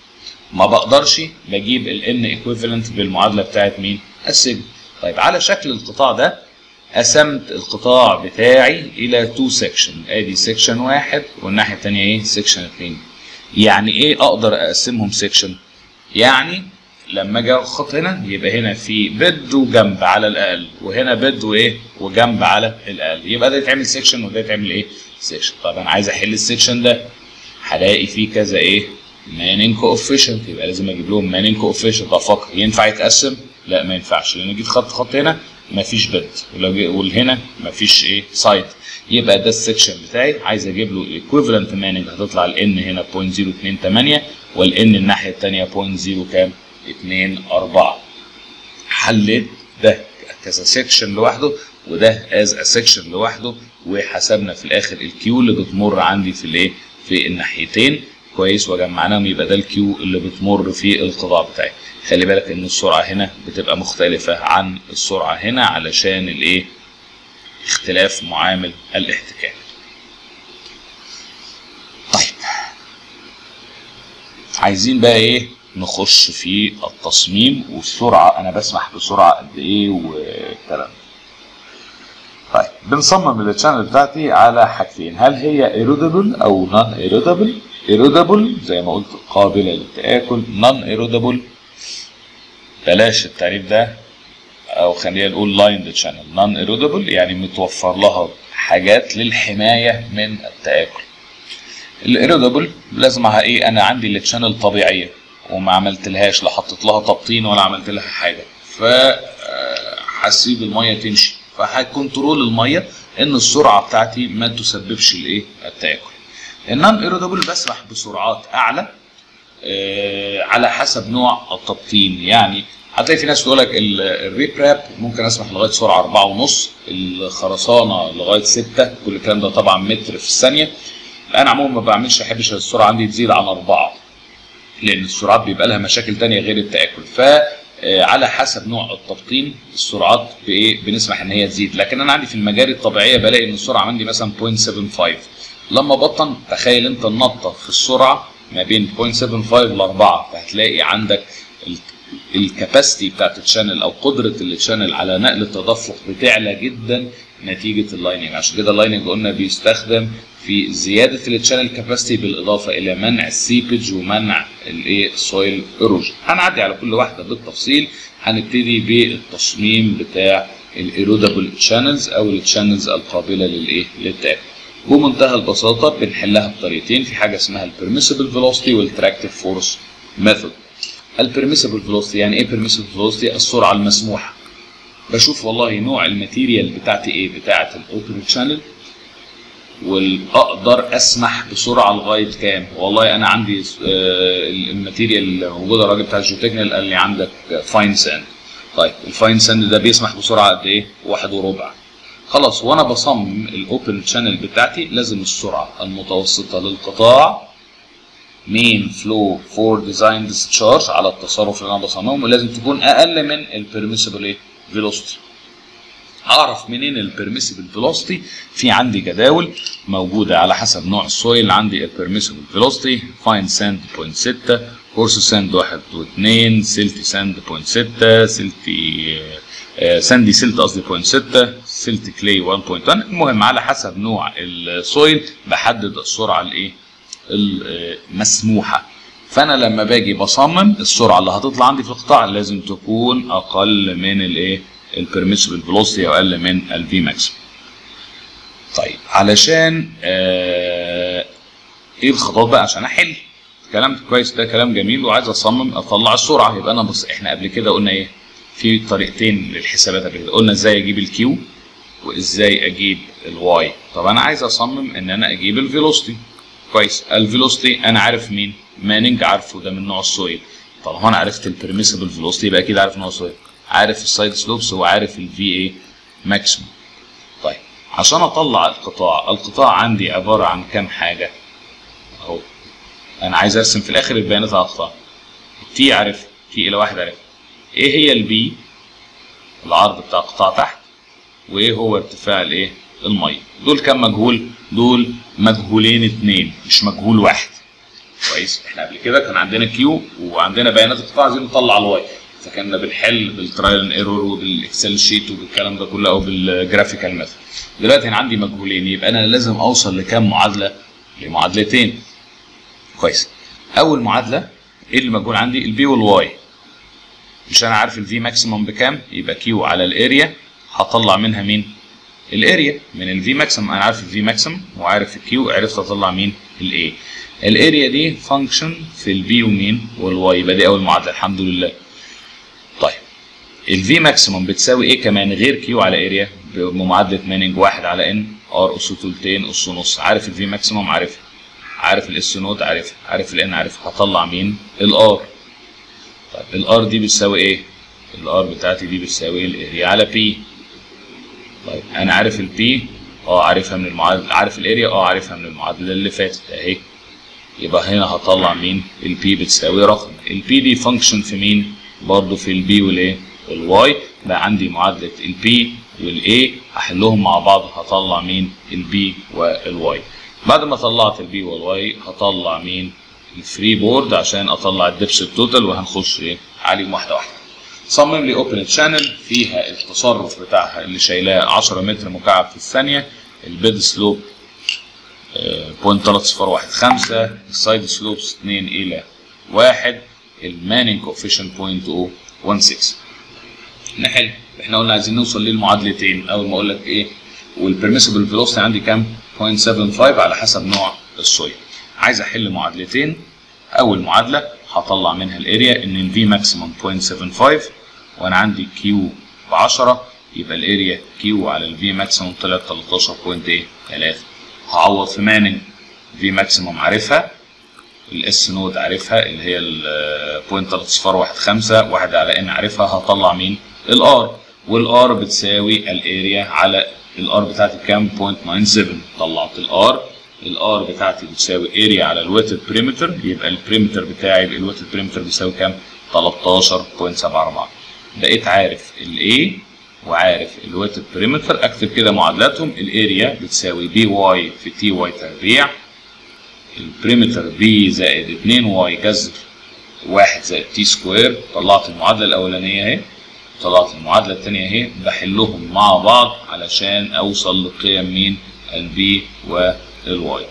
ما بقدرش بجيب ال n equivalent بالمعادلة بتاعت مين؟ السجن. طيب على شكل القطاع ده قسمت القطاع بتاعي إلى two section آدي section واحد والناحية الثانية إيه؟ section اثنين يعني إيه أقدر أقسمهم section يعني لما أجي اخط هنا يبقى هنا في bed وجنب على الأقل وهنا bed وإيه؟ وجنب على الأقل. يبقى ده يتعمل section وده يتعمل إيه؟ section طب أنا عايز أحل ال section ده هلاقي فيه كذا إيه؟ Manning coefficient يبقى لازم أجيب لهم Manning coefficient أفكر ينفع يتقسم؟ لا ما ينفعش لأن جيت خط خط هنا مفيش bed والهنا مفيش إيه؟ side يبقى ده ال section بتاعي. عايز أجيب له equivalent Manning هتطلع ال n هنا 0.028 وال n الناحية الثانية 0.0 كام 2 4 حليت ده as a section لوحده وده as a section لوحده وحسبنا في الآخر ال Q اللي بتمر عندي في الايه في الناحيتين. كويس وجمعناهم يبقى ده ال Q اللي بتمر في القطاع بتاعي خلي بالك إن السرعة هنا بتبقى مختلفة عن السرعة هنا علشان الايه اختلاف معامل الاحتكاك. طيب. عايزين بقى إيه؟ نخش في التصميم والسرعة. أنا بسمح بسرعة قد إيه والكلام طيب بنصمم ال channel بتاعتي على حاجتين. هل هي erodible أو non-erodible erodible زي ما قلت قابله للتآكل non-erodible بلاش التعريف ده أو خلينا نقول lined channel non-erodible يعني متوفر لها حاجات للحماية من التآكل. ال erodible لازم إيه أنا عندي ال channel طبيعية وما عملت لهاش لا حطيت لها تبطين ولا عملت لها حاجة. ف هسيب المية تمشي. فه control المية إن السرعة بتاعتي ما تسببش الايه التآكل. ال non-erodible بسمح بسرعات أعلى آه على حسب نوع التبطين يعني هتلاقي في ناس تقول لك ال riprap ممكن أسمح لغاية سرعة أربعة ونص الخرسانة لغاية 6 كل الكلام ده طبعا متر في الثانية. أنا عموما ما بعملش احبش السرعة عندي تزيد عن أربعة لأن السرعات بيبقى لها مشاكل تانية غير التآكل. ف على حسب نوع التبطين السرعات بإيه؟ بنسمح إن هي تزيد. لكن أنا عندي في المجاري الطبيعية بلاقي إن السرعة عندي مثلا 0.75 لما بطن تخيل انت النطة في السرعة ما بين 0.75 ل 4 فهتلاقي عندك ال capacity بتاعت ال channel أو قدرة ال channel على نقل التدفق بتعلى جدا نتيجة ال lining عشان كده ال lining قلنا بيستخدم في زيادة ال channel capacity بالإضافة إلى منع ال seepage ومنع الايه soil erosion هنعدي على كل واحدة بالتفصيل. هنبتدي بالتصميم بتاع ال erodible channels أو ال channels القابلة للايه للتأكل. بمنتهى البساطة بنحلها بطريقتين في حاجة اسمها ال permissible velocity وال tractive force method ال permissible velocity يعني إيه permissible velocity السرعة المسموحة. بشوف والله نوع ال material بتاعتي إيه؟ بتاعه ال open channel واقدر أسمح بسرعة لغاية كام؟ والله أنا عندي ال material اللي موجوده الراجل بتاع ال geotechnical قال لي عندك fine sand طيب ال fine sand ده بيسمح بسرعة قد إيه؟ واحد وربع. خلاص وأنا بصمم ال open channel بتاعتي لازم السرعة المتوسطة للقطاع. mean flow for design discharge على التصرف اللي أنا بصممه لازم تكون أقل من ال permissible إيه velocity اعرف منين ال permissible velocity في عندي جداول موجودة على حسب نوع ال soil عندي ال permissible velocity fine sand 0.6 coarse sand 1 و2 silty sand 0.6 سيلتي آه sandy silt قصدي 0.6 silty clay 1.1 المهم على حسب نوع ال soil بحدد السرعة الإيه؟ المسموحة. فأنا لما باجي بصمم السرعة اللي هتطلع عندي في القطاع لازم تكون أقل من الإيه؟ ال permissible velocity أو أقل من ال V max طيب علشان آه إيه الخطوات بقى عشان أحل؟ كلام كويس ده كلام جميل وعايز أصمم أطلع السرعة. يبقى أنا بص إحنا قبل كده قلنا إيه؟ في طريقتين للحسابات قبل كده. قلنا إزاي أجيب ال Q؟ وإزاي أجيب ال Y طب أنا عايز أصمم إن أنا أجيب ال velocity كويس. ال velocity أنا عارف مين؟ Manning عارفه ده من نوع ال soil. طالما أنا عرفت ال permissible velocity يبقى أكيد عارف نوع ال soil عارف ال side slopes وعارف ال V اي maximum طيب عشان أطلع القطاع القطاع عندي عبارة عن كام حاجة؟ أهو. أنا عايز أرسم في الآخر البيانات على القطاع. T عارف T إلى واحد عارف. إيه هي ال B العرض بتاع القطاع تحت. وإيه هو ارتفاع الإيه؟ المية. دول كام مجهول؟ دول مجهولين اتنين مش مجهول واحد. كويس. إحنا قبل كده كان عندنا Q وعندنا بيانات القطاع عايزين نطلع ال Y فكنا بنحل بال trial and error وبال Excel sheet وبالكلام ده كله أو بال graphical method دلوقتي أنا عندي مجهولين يبقى أنا لازم أوصل لكام معادلة؟ لمعادلتين. كويس. أول معادلة إيه اللي مجهول عندي؟ ال B وال Y. مش أنا عارف ال V maximum بكام؟ يبقى Q على ال area هطلع منها مين؟ الاريا. من الفي ماكسيموم أنا عارف الفي ماكسيموم وعارف الكيو عرفت اطلع مين؟ الاي الاريا دي فانكشن في البي ومين؟ والواي يبقى دي أول معادلة. الحمد لله. طيب. ال V maximum بتساوي إيه كمان غير Q على area بمعادلة Manning واحد على N R اس تلتين S نص. عارف ال V maximum عارفها عارف. الاس نوت؟ عارفها عارف ال N عارفها هطلع مين؟ ال R طيب. ال R دي بتساوي إيه ال R بتاعتي دي بتساوي ال area على P طيب. أنا عارف ال P آه عارفها من المعادله عارف ال area آه عارفها من المعادله اللي فاتت. أهي. يبقى هنا هطلع مين؟ ال P بتساوي رقم. ال P دي function في مين؟ برضه في ال B والايه وال Y بقى عندي معادلة ال B وال Y هحلهم مع بعض. هطلع مين؟ ال B وال Y بعد ما طلعت ال B وال Y هطلع مين؟ ال freeboard عشان أطلع ال depth ال total وهنخش إيه؟ عليهم واحدة واحدة. صمم لي open channel فيها التصرف بتاعها اللي شايلاه 10 متر مكعب في الثانية ال bed slope 0.3015 ال side slopes 2 إلى 1 ال Manning coefficient 0.016 نحل إحنا قلنا عايزين نوصل للمعادلتين أول ما أقول لك إيه وال permissible velocity عندي كام؟ 0.75 على حسب نوع ال soil. عايز أحل معادلتين. أول معادلة هطلع منها ال area إن ال V maximum 0.75 وأنا عندي Q ب 10 يبقى ال area Q على ال V maximum طلعت 13.3 هعوض في Manning V maximum عارفها ال S node عارفها اللي هي ال 0.3015 واحد على N عارفها هطلع مين؟ الار والار بتساوي الاريا على الار بتاعتي كام 0.97 طلعت ال R ال R بتاعتي بتساوي area على ال wetted perimeter يبقى ال perimeter بتاعي ال wetted perimeter بيساوي كام؟ 13.74 بقيت عارف ال A وعارف ال wetted perimeter أكتب كده معادلاتهم. ال area بتساوي B Y في T Y تربيع. ال perimeter B زائد 2 Y جذر 1 زائد T square طلعت المعادلة الأولانية أهي. طلعت المعادلة الثانية أهي. بحلهم مع بعض علشان أوصل لقيم مين؟ ال B وال Y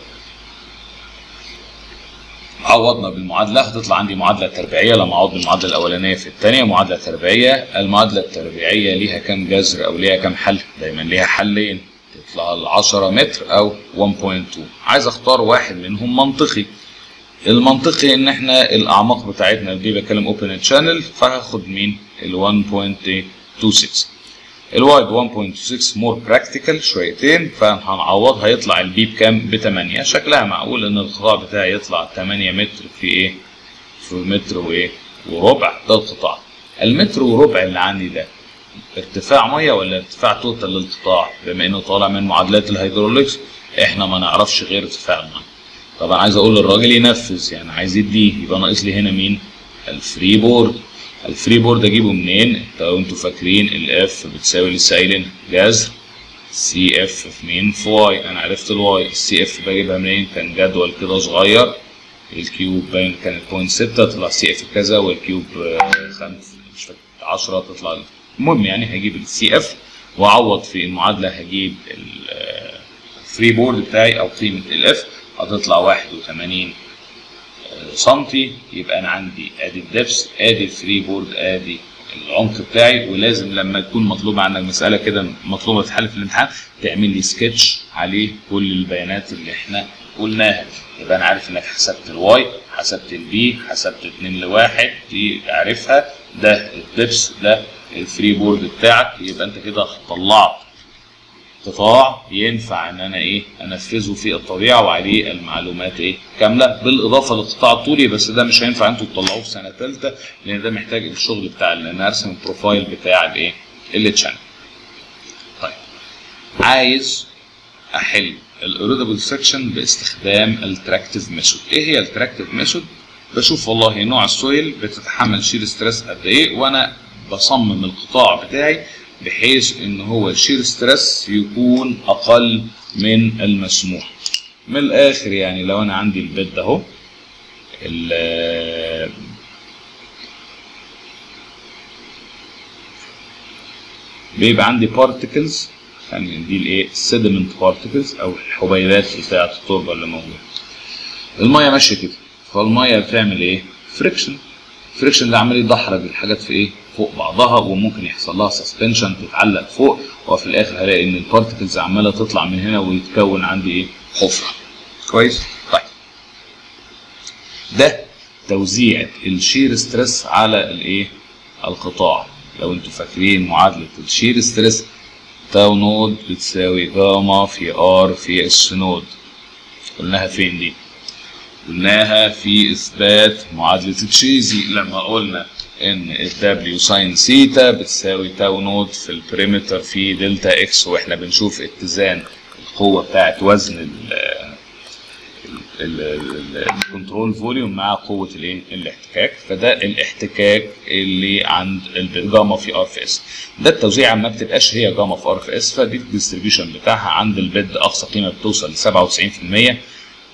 عوضنا بالمعادلة. هتطلع عندي معادلة تربيعية لما أعوض بالمعادلة الأولانية في الثانية معادلة تربيعية. المعادلة التربيعية ليها كام جذر أو ليها كام حل؟ دايما ليها حلين. تطلع ال 10 متر أو 1.2 عايز أختار واحد منهم منطقي. المنطقي إن إحنا الأعماق بتاعتنا دي بتكلم open channel فهاخد مين؟ ال 1.26 ال y ب 1.26 more practical شويتين فهنعوض هيطلع ال b بكام ب 8 شكلها معقول إن القطاع بتاعي يطلع 8 متر في إيه؟ في متر وإيه؟ وربع. ده القطاع. المتر وربع اللي عندي ده ارتفاع مية ولا ارتفاع total للقطاع؟ بما إنه طالع من معادلات ال hydraulics إحنا ما نعرفش غير ارتفاع المية. طبعا عايز أقول للراجل ينفذ يعني عايز يديه يبقى ناقص لي هنا مين؟ ال freeboard. ال freeboard أجيبه منين؟ لو أنتوا فاكرين ال F بتساوي لسه قايلين جذر؟ CF في مين؟ في y أنا عرفت ال y ال CF بجيبها منين؟ كان جدول كده صغير. ال Q باين كانت point 6 تطلع CF كذا وال Q ب 5 مش فاكر 10 تطلع المهم يعني هجيب ال CF وأعوض في المعادلة هجيب ال freeboard بتاعي أو قيمة ال F هتطلع 81 سنتي يبقى أنا عندي آدي ال depth آدي ال freeboard آدي العمق بتاعي ولازم لما تكون مطلوب عندك مسألة كده مطلوبة تتحل في الامتحان تعمل لي سكتش عليه كل البيانات اللي إحنا قلناها. يبقى أنا عارف إنك حسبت ال y حسبت ال b حسبت 2 لواحد دي عارفها ده ال depth ده ال freeboard بتاعك يبقى أنت كده طلعت قطاع ينفع إن أنا إيه أنفذه في الطبيعة وعليه المعلومات إيه كاملة. بالإضافة للقطاع الطولي بس ده مش هينفع أنتوا تطلعوه في سنة ثالثه لأن ده محتاج الشغل بتاع ان أنا ارسم ال profile بتاع الايه ال channel طيب. عايز أحل ال erodible section باستخدام ال tractive method إيه هي ال tractive method بشوف والله نوع ال soil بتتحمل shear stress قد إيه وأنا بصمم القطاع بتاعي بحيث إن هو ال shear stress يكون أقل من المسموح. من الآخر يعني لو أنا عندي ال bed ده أهو بيبقى عندي particles يعني دي الايه ال sediment particles أو الحبيبات بتاعة التربة اللي موجودة. المية ماشية كده فالمية بتعمل إيه؟ friction friction ده عمال يدحرج الحاجات في إيه؟ فوق بعضها وممكن يحصل لها suspension تتعلق فوق وفي الآخر هلاقي إن ال particles عمالة تطلع من هنا ويتكون عندي إيه؟ حفرة. كويس؟ طيب. ده توزيع ال shear stress على الإيه؟ القطاع. لو أنتوا فاكرين معادلة ال shear stress tau nought بتساوي جاما في R في S nought قلناها فين دي؟ قلناها في إثبات معادلة تشيزي. لما قلنا إن ال W sine theta بتساوي tau nought في ال perimeter في delta x وإحنا بنشوف اتزان القوة بتاعت وزن ال control volume مع قوة الايه الاحتكاك. فده الاحتكاك اللي عند الجاما في R في S ده التوزيع ما بتبقاش هي جاما في R في S فدي ال distribution بتاعها عند ال bed أقصى قيمة بتوصل ل 97%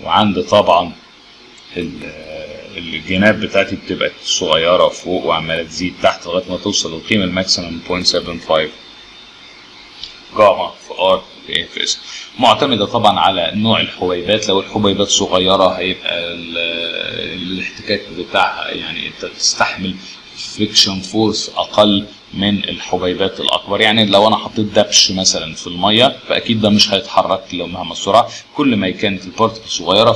وعند طبعا الجناب بتاعتي بتبقى صغيرة فوق وعمالة تزيد تحت لغاية ما توصل للقيمه ال maximum 0.75 جاما في R في اف S. معتمدة طبعا على نوع الحبيبات. لو الحبيبات صغيرة هيبقى الاحتكاك بتاعها يعني انت تستحمل friction force أقل من الحبيبات الأكبر. يعني لو أنا حطيت دبش مثلا في المية فأكيد ده مش هيتحرك لو مهما السرعة. كل ما كانت ال particle صغيرة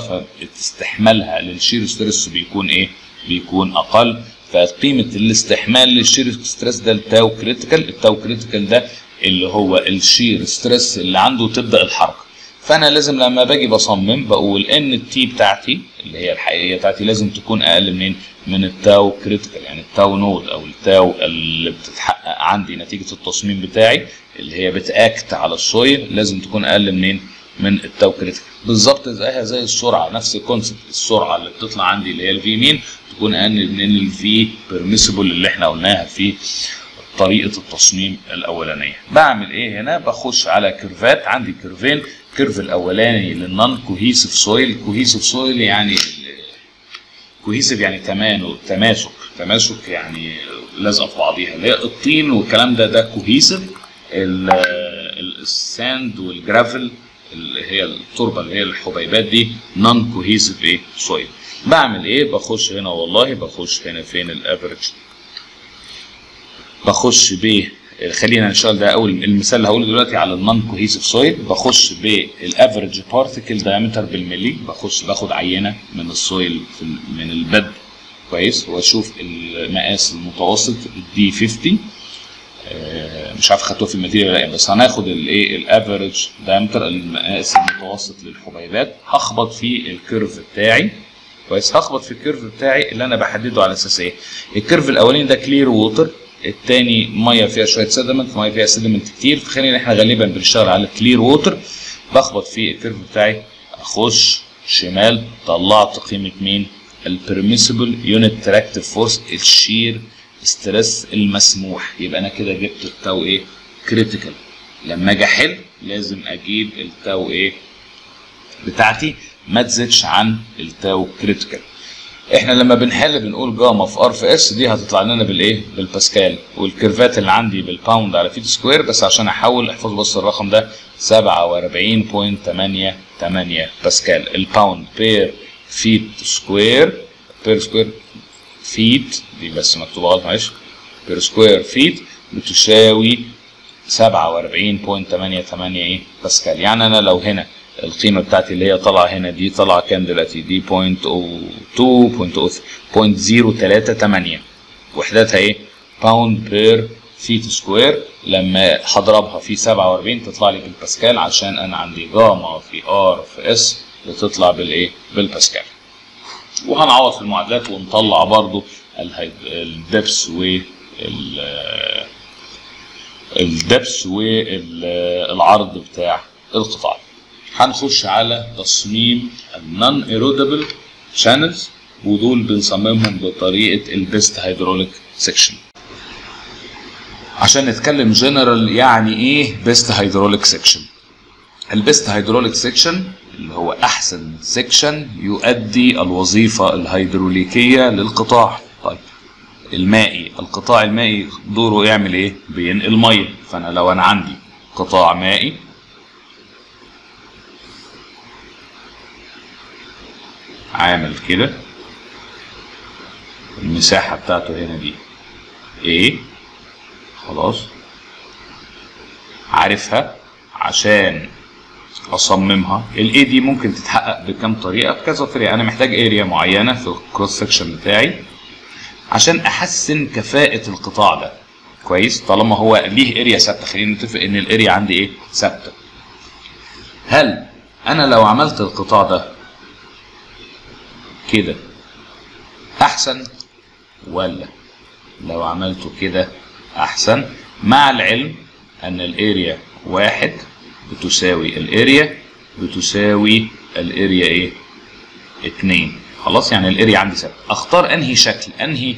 فاستحمالها لل shear stress بيكون إيه؟ بيكون أقل. فقيمة الاستحمال لل shear stress ده ال tau critical ال tau critical ده اللي هو ال shear stress اللي عنده تبدأ الحركة. فأنا لازم لما باجي بصمم بقول إن ال tau بتاعتي اللي هي الحقيقية بتاعتي لازم تكون أقل منين؟ من ال tau critical يعني ال tau nought أو ال tau اللي بتتحقق عندي نتيجة التصميم بتاعي اللي هي بت act على ال soil لازم تكون أقل منين؟ من ال tau critical بالظبط زيها زي السرعة نفس ال concept السرعة اللي بتطلع عندي اللي هي ال V mean تكون أقل من ال V permissible اللي إحنا قلناها في طريقة التصميم الأولانية. بعمل إيه هنا؟ بخش على curve ات عندي curve ين ال curve الأولاني لل non-cohesive soil. cohesive soil يعني cohesive يعني تمانو تماسك. تماسك يعني لازقه في بعضيها. اللي هي الطين والكلام ده ده cohesive. ال sand وال gravel اللي هي التربة اللي هي الحبيبات دي non-cohesive إيه؟ soil. بعمل إيه؟ بخش هنا والله بخش هنا فين؟ ال average. بخش ب خلينا نشتغل ده اول المثال اللي هقوله دلوقتي على ال non-cohesive soil بخش بال average particle diameter بالملي بخش باخد عينة من ال soil من ال bed كويس؟ وأشوف المقاس المتوسط D 50 مش عارف خدتوه في ال material ولا لأ بس هناخد الايه ال average diameter المقاس المتوسط للحبيبات. هخبط في ال curve بتاعي كويس؟ هخبط في ال curve بتاعي اللي أنا بحدده على أساس إيه؟ ال curve الأولاني ده clear water التاني مية فيها شوية sediment مية فيها sediment كتير. فخلينا إحنا غالبا بنشتغل على clear water بخبط في ال curve بتاعي أخش شمال طلعت قيمة مين؟ ال permissible unit tractive force ال shear stress المسموح. يبقى أنا كده جبت ال tau إيه؟ critical لما أجي أحل لازم أجيب ال tau إيه؟ بتاعتي. ما تزيدش عن ال tau critical إحنا لما بنحل بنقول جاما في R في S دي هتطلع لنا بالايه؟ بالباسكال. وال curve ات اللي عندي بال pound على feet square بس عشان احول احفظ بس الرقم ده 47.88 باسكال. ال pound per feet square per square feet دي بس مكتوبة غلط معلش. per square feet بتساوي 47.88 إيه؟ باسكال. يعني أنا لو هنا القيمة بتاعتي اللي هي طالعة هنا دي طالعة كام دلوقتي؟ دي 0.02 0.038 وحدتها إيه؟ pound per feet square لما هضربها في 47 تطلع لي بالباسكال عشان أنا عندي جاما في R في S بتطلع بالايه بالباسكال. وهنعوض في المعادلات ونطلع برضو ال depth و ال depth والعرض بتاع القطاع. هنخش على تصميم ال non-erodible channels ودول بنصممهم بطريقة ال best hydraulic section عشان نتكلم جنرال يعني إيه best hydraulic section ال best hydraulic section اللي هو أحسن section يؤدي الوظيفة الهيدروليكية للقطاع. طيب المائي. القطاع المائي دوره يعمل إيه؟ بينقل مية. فأنا لو أنا عندي قطاع مائي عامل كده. المساحة بتاعته هنا دي إيه خلاص. عارفها عشان أصممها. ال A دي ممكن تتحقق بكام طريقة؟ بكذا طريقة. أنا محتاج area معينة في ال cross section بتاعي عشان أحسن كفاءة القطاع ده. كويس؟ طالما هو ليه area ثابتة. خلينا نتفق إن ال area عندي إيه؟ ثابتة. هل أنا لو عملت القطاع ده كده. أحسن؟ ولا. لو عملته كده أحسن. مع العلم أن ال area واحد بتساوي ال area بتساوي ال area إيه؟ اتنين. خلاص؟ يعني ال area عندي ثابت أختار أنهي شكل؟ أنهي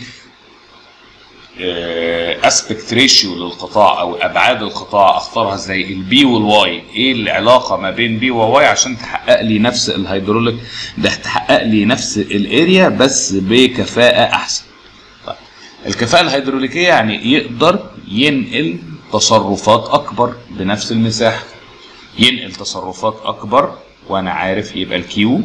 aspect ratio للقطاع أو أبعاد القطاع أختارها إزاي ال B وال Y إيه العلاقة ما بين B و Y عشان تحقق لي نفس الهيدروليك ده تحقق لي نفس ال area بس بكفاءة أحسن. طيب الكفاءة الهيدروليكيه يعني يقدر ينقل تصرفات أكبر بنفس المساحة. ينقل تصرفات أكبر وأنا عارف يبقى ال Q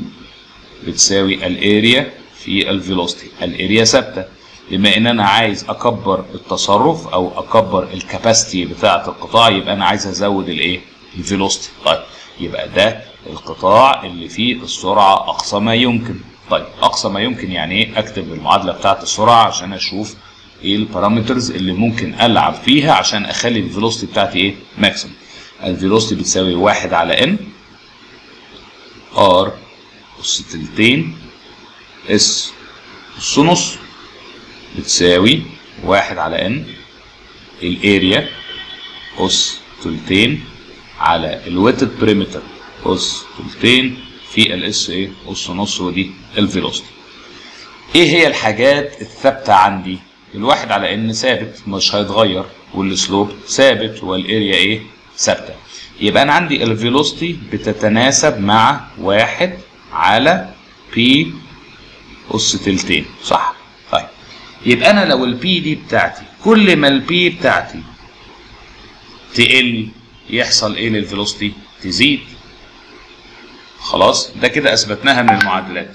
بتساوي ال area في ال velocity ال area ثابتة. بما إن أنا عايز أكبر التصرف أو أكبر ال capacity بتاعة القطاع يبقى أنا عايز أزود الإيه؟ ال velocity طيب يبقى ده القطاع اللي فيه السرعة أقصى ما يمكن. طيب أقصى ما يمكن يعني إيه؟ أكتب المعادلة بتاعة السرعة عشان أشوف إيه ال parameters اللي ممكن ألعب فيها عشان أخلي ال velocity بتاعتي إيه؟ maximum ال velocity بتساوي واحد على n R أس تلتين S نص بتساوي واحد على n ال area أس تلتين على ال wetted perimeter أس تلتين في ال S إيه أس نص ودي ال velocity إيه هي الحاجات الثابتة عندي؟ الواحد على n ثابت مش هيتغير وال slope ثابت وال area إيه؟ ثابتة. يبقى أنا عندي ال velocity بتتناسب مع واحد على P أس تلتين صح؟ يبقى أنا لو ال P دي بتاعتي كل ما ال P بتاعتي تقل يحصل إيه لل velocity تزيد. خلاص ده كده أثبتناها من المعادلات.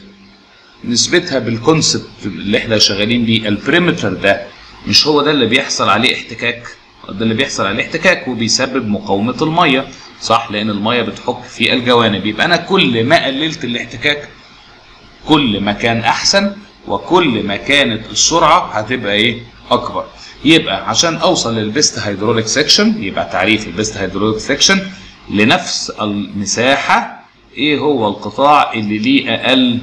نثبتها بال concept اللي إحنا شغالين بيه ال perimeter ده مش هو ده اللي بيحصل عليه احتكاك. ده اللي بيحصل عليه احتكاك وبيسبب مقاومة المية. صح؟ لأن المية بتحك في الجوانب. يبقى أنا كل ما قللت الاحتكاك كل ما كان أحسن وكل ما كانت السرعة هتبقى إيه؟ أكبر. يبقى عشان أوصل لل best hydraulic section يبقى تعريف ال best hydraulic section لنفس المساحة إيه هو القطاع اللي ليه أقل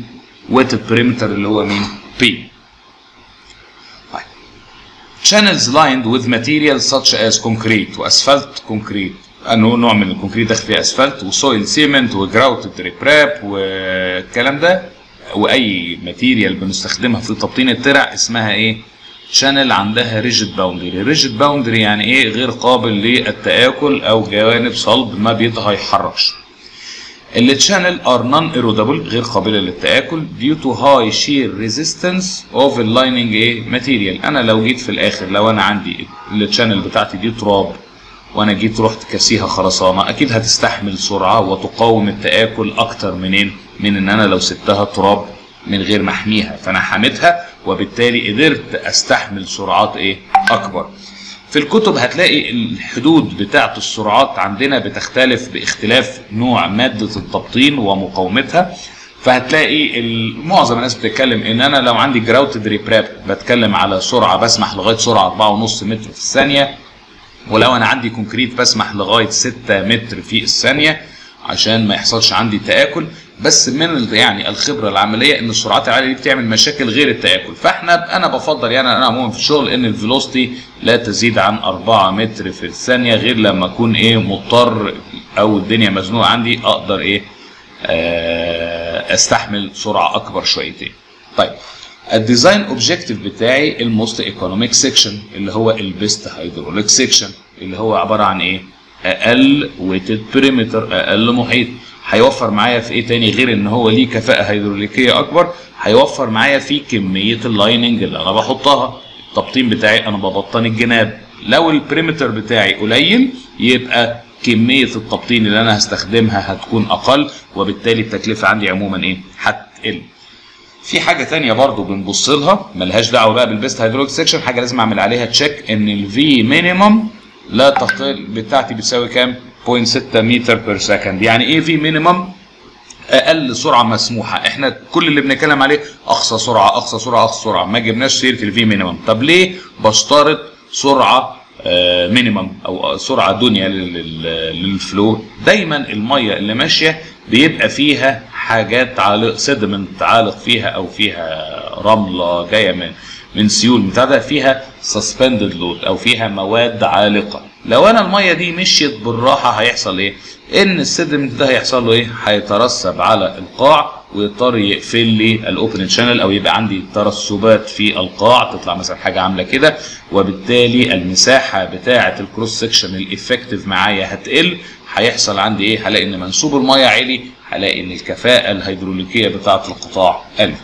wetted perimeter اللي هو مين؟ P channels lined with materials such as concrete و asphalt concrete انه نوع من ال concrete داخل فيه اسفلت و soil cement و grouted riprap والكلام ده. وأي material بنستخدمها في تبطين الترع اسمها إيه؟ channel عندها rigid boundary rigid boundary يعني إيه؟ غير قابل للتآكل أو جوانب صلب ما بيتحركش ال channel are non-erodible غير قابلة للتآكل to high shear resistance of the lining إيه؟ material. أنا لو جيت في الآخر لو أنا عندي ال channel بتاعتي دي تراب وأنا جيت رحت كاسيها خرسانة أكيد هتستحمل سرعة وتقاوم التآكل أكتر منين؟ من إن أنا لو سبتها تراب من غير ما أحميها فأنا حميتها وبالتالي قدرت أستحمل سرعات إيه؟ أكبر. في الكتب هتلاقي الحدود بتاعة السرعات عندنا بتختلف باختلاف نوع مادة التبطين ومقاومتها. فهتلاقي معظم الناس بتتكلم إن أنا لو عندي grouted riprap بتكلم على سرعة بسمح لغاية سرعة 4.5 متر في الثانية. ولو أنا عندي concrete بسمح لغاية 6 متر في الثانية عشان ما يحصلش عندي تآكل. بس من يعني الخبرة العملية إن السرعات العالية دي بتعمل مشاكل غير التآكل. فإحنا أنا بفضل يعني أنا عموما في الشغل إن ال velocity لا تزيد عن 4 متر في الثانية غير لما أكون إيه مضطر أو الدنيا مزنوقة عندي أقدر إيه أستحمل سرعة أكبر شويتين. طيب ال design objective بتاعي ال most economic section اللي هو ال best hydraulic section اللي هو عبارة عن إيه؟ أقل wetted perimeter أقل محيط. هيوفر معايا في إيه تاني غير إن هو ليه كفاءة هيدروليكية أكبر؟ هيوفر معايا في كمية ال lining اللي أنا بحطها التبطين بتاعي أنا ببطن الجناب. لو ال perimeter بتاعي قليل يبقى كمية التبطين اللي أنا هستخدمها هتكون أقل وبالتالي التكلفة عندي عموما إيه؟ هتقل. في حاجة تانية برضو بنبص لها ملهاش دعوة بقى بال best hydraulic section حاجة لازم أعمل عليها check إن ال V minimum لا تقل بتاعتي بتساوي كام؟ 0.6 متر per second يعني إيه V minimum أقل سرعة مسموحة. إحنا كل اللي بنتكلم عليه أقصى سرعة أقصى سرعة أقصى سرعة. ما جبناش سيرة ال V minimum طب ليه بشترط سرعة minimum أو سرعة دنيا لل flow؟ دايما المية اللي ماشية بيبقى فيها حاجات عالق sediment عالق فيها أو فيها رملة جاية من من سيول. بتاع فيها suspended load أو فيها مواد عالقة. لو أنا المية دي مشيت بالراحة هيحصل إيه؟ إن ال sediment ده هيحصل له إيه؟ هيترسب على القاع ويضطر يقفل لي ال open channel أو يبقى عندي ترسبات في القاع تطلع مثلا حاجة عاملة كده. وبالتالي المساحة بتاعة ال cross section ال effective معايا هتقل. هيحصل عندي إيه؟ هلاقي إن منسوب المية عالي هلاقي إن الكفاءة الهيدروليكية بتاعة القطاع قلت.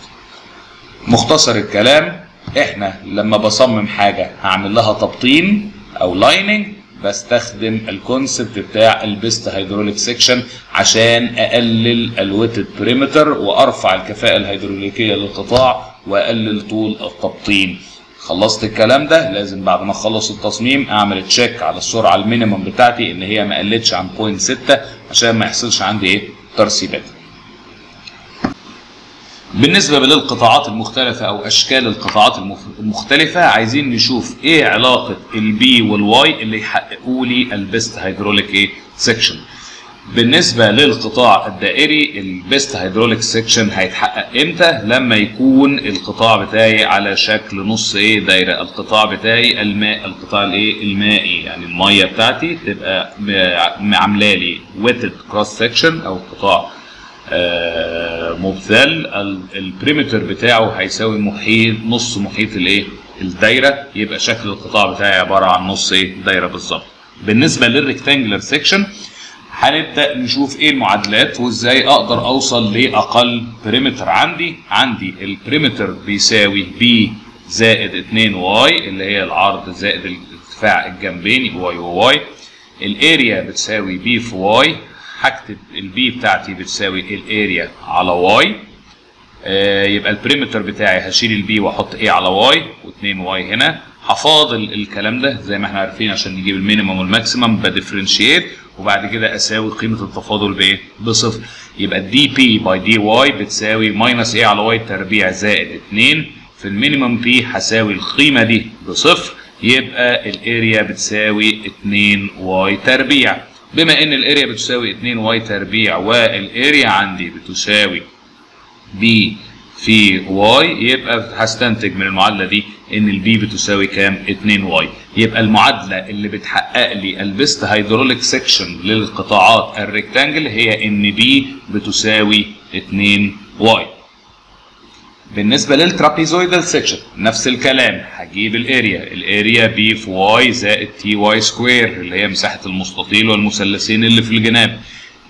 مختصر الكلام إحنا لما بصمم حاجة هعمل لها تبطين أو lining بستخدم ال concept بتاع ال best hydraulic section عشان أقلل ال wetted perimeter وأرفع الكفاءة الهيدروليكية للقطاع وأقلل طول التبطين. خلصت الكلام ده؟ لازم بعد ما أخلص التصميم أعمل check على السرعة ال minimum بتاعتي إن هي ما قلتش عن 0.6 عشان ما يحصلش عندي إيه؟ ترسيبات. بالنسبة للقطاعات المختلفة أو أشكال القطاعات المختلفة عايزين نشوف إيه علاقة ال B وال Y اللي يحققوا لي ال best hydraulic إيه؟ section بالنسبة للقطاع الدائري ال best hydraulic section هيتحقق إمتى؟ لما يكون القطاع بتاعي على شكل نص إيه؟ دايرة. القطاع بتاعي الماء القطاع الإيه؟ المائي. يعني المية بتاعتي تبقى عاملة لي wetted cross section أو قطاع آه مبذل ال perimeter بتاعه هيساوي محيط نص محيط الايه؟ الدايرة. يبقى شكل القطاع بتاعي عبارة عن نص إيه؟ دايرة بالظبط. بالنسبة لل rectangular section هنبدأ نشوف إيه المعادلات وازاي أقدر اوصل لأقل perimeter عندي. عندي ال perimeter بيساوي B زائد 2 Y اللي هي العرض زائد الارتفاع الجنبين Y و Y ال area بتساوي B في Y. هكتب ال B بتاعتي بتساوي ال area على Y آه يبقى ال perimeter بتاعي هشيل ال B وأحط A على Y و2 Y هنا. هفاضل الكلام ده زي ما إحنا عارفين عشان نجيب ال minimum وال maximum ب differentiate وبعد كده أساوي قيمة التفاضل بإيه؟ بصفر. يبقى ال dP by dY بتساوي minus A على Y تربيع زائد 2 في ال minimum P هساوي القيمة دي بصفر. يبقى ال area بتساوي 2 Y تربيع. بما إن ال area بتساوي 2 Y تربيع وال area عندي بتساوي B في Y يبقى هستنتج من المعادلة دي إن ال B بتساوي كام؟ 2 Y. يبقى المعادلة اللي بتحقق لي ال best hydraulic section للقطاعات ال rectangle هي إن B بتساوي 2 Y. بالنسبة لل trapezoidal section نفس الكلام هجيب ال area ال area B في Y زائد t Y square اللي هي مساحة المستطيل والمثلثين اللي في الجناب.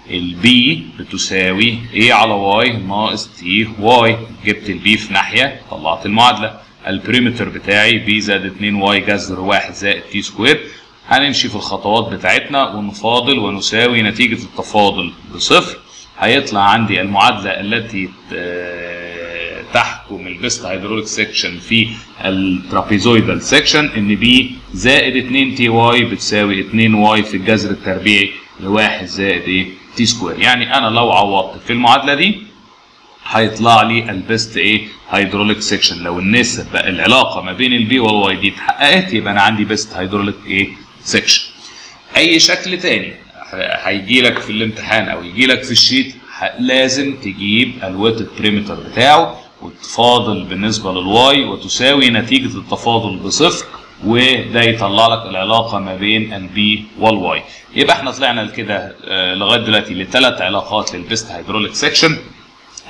ال B بتساوي A على Y ناقص t Y. جبت ال B في ناحية طلعت المعادلة. ال perimeter بتاعي B زائد 2 Y جذر 1 زائد t square. هنمشي في الخطوات بتاعتنا ونفاضل ونساوي نتيجة التفاضل بصفر. هيطلع عندي المعادلة التي تحكم ال best hydraulic section في ال trapezoidal section إن B زائد 2 t Y بتساوي 2 Y في الجذر التربيعي لواحد زائد إيه t square يعني أنا لو عوضت في المعادلة دي هيطلع لي ال best إيه؟ hydraulic section. لو النسب العلاقة ما بين ال B وال Y دي اتحققت يبقى أنا عندي best hydraulic إيه؟ section. أي شكل تاني هيجي لك في الامتحان أو يجي لك في ال sheet لازم تجيب ال wetted perimeter بتاعه وتفاضل بالنسبة لل y وتساوي نتيجة التفاضل بصفر وده يطلع لك العلاقة ما بين ال b وال y يبقى إحنا طلعنا كده لغاية دلوقتي لثلاث علاقات لل best hydraulic section.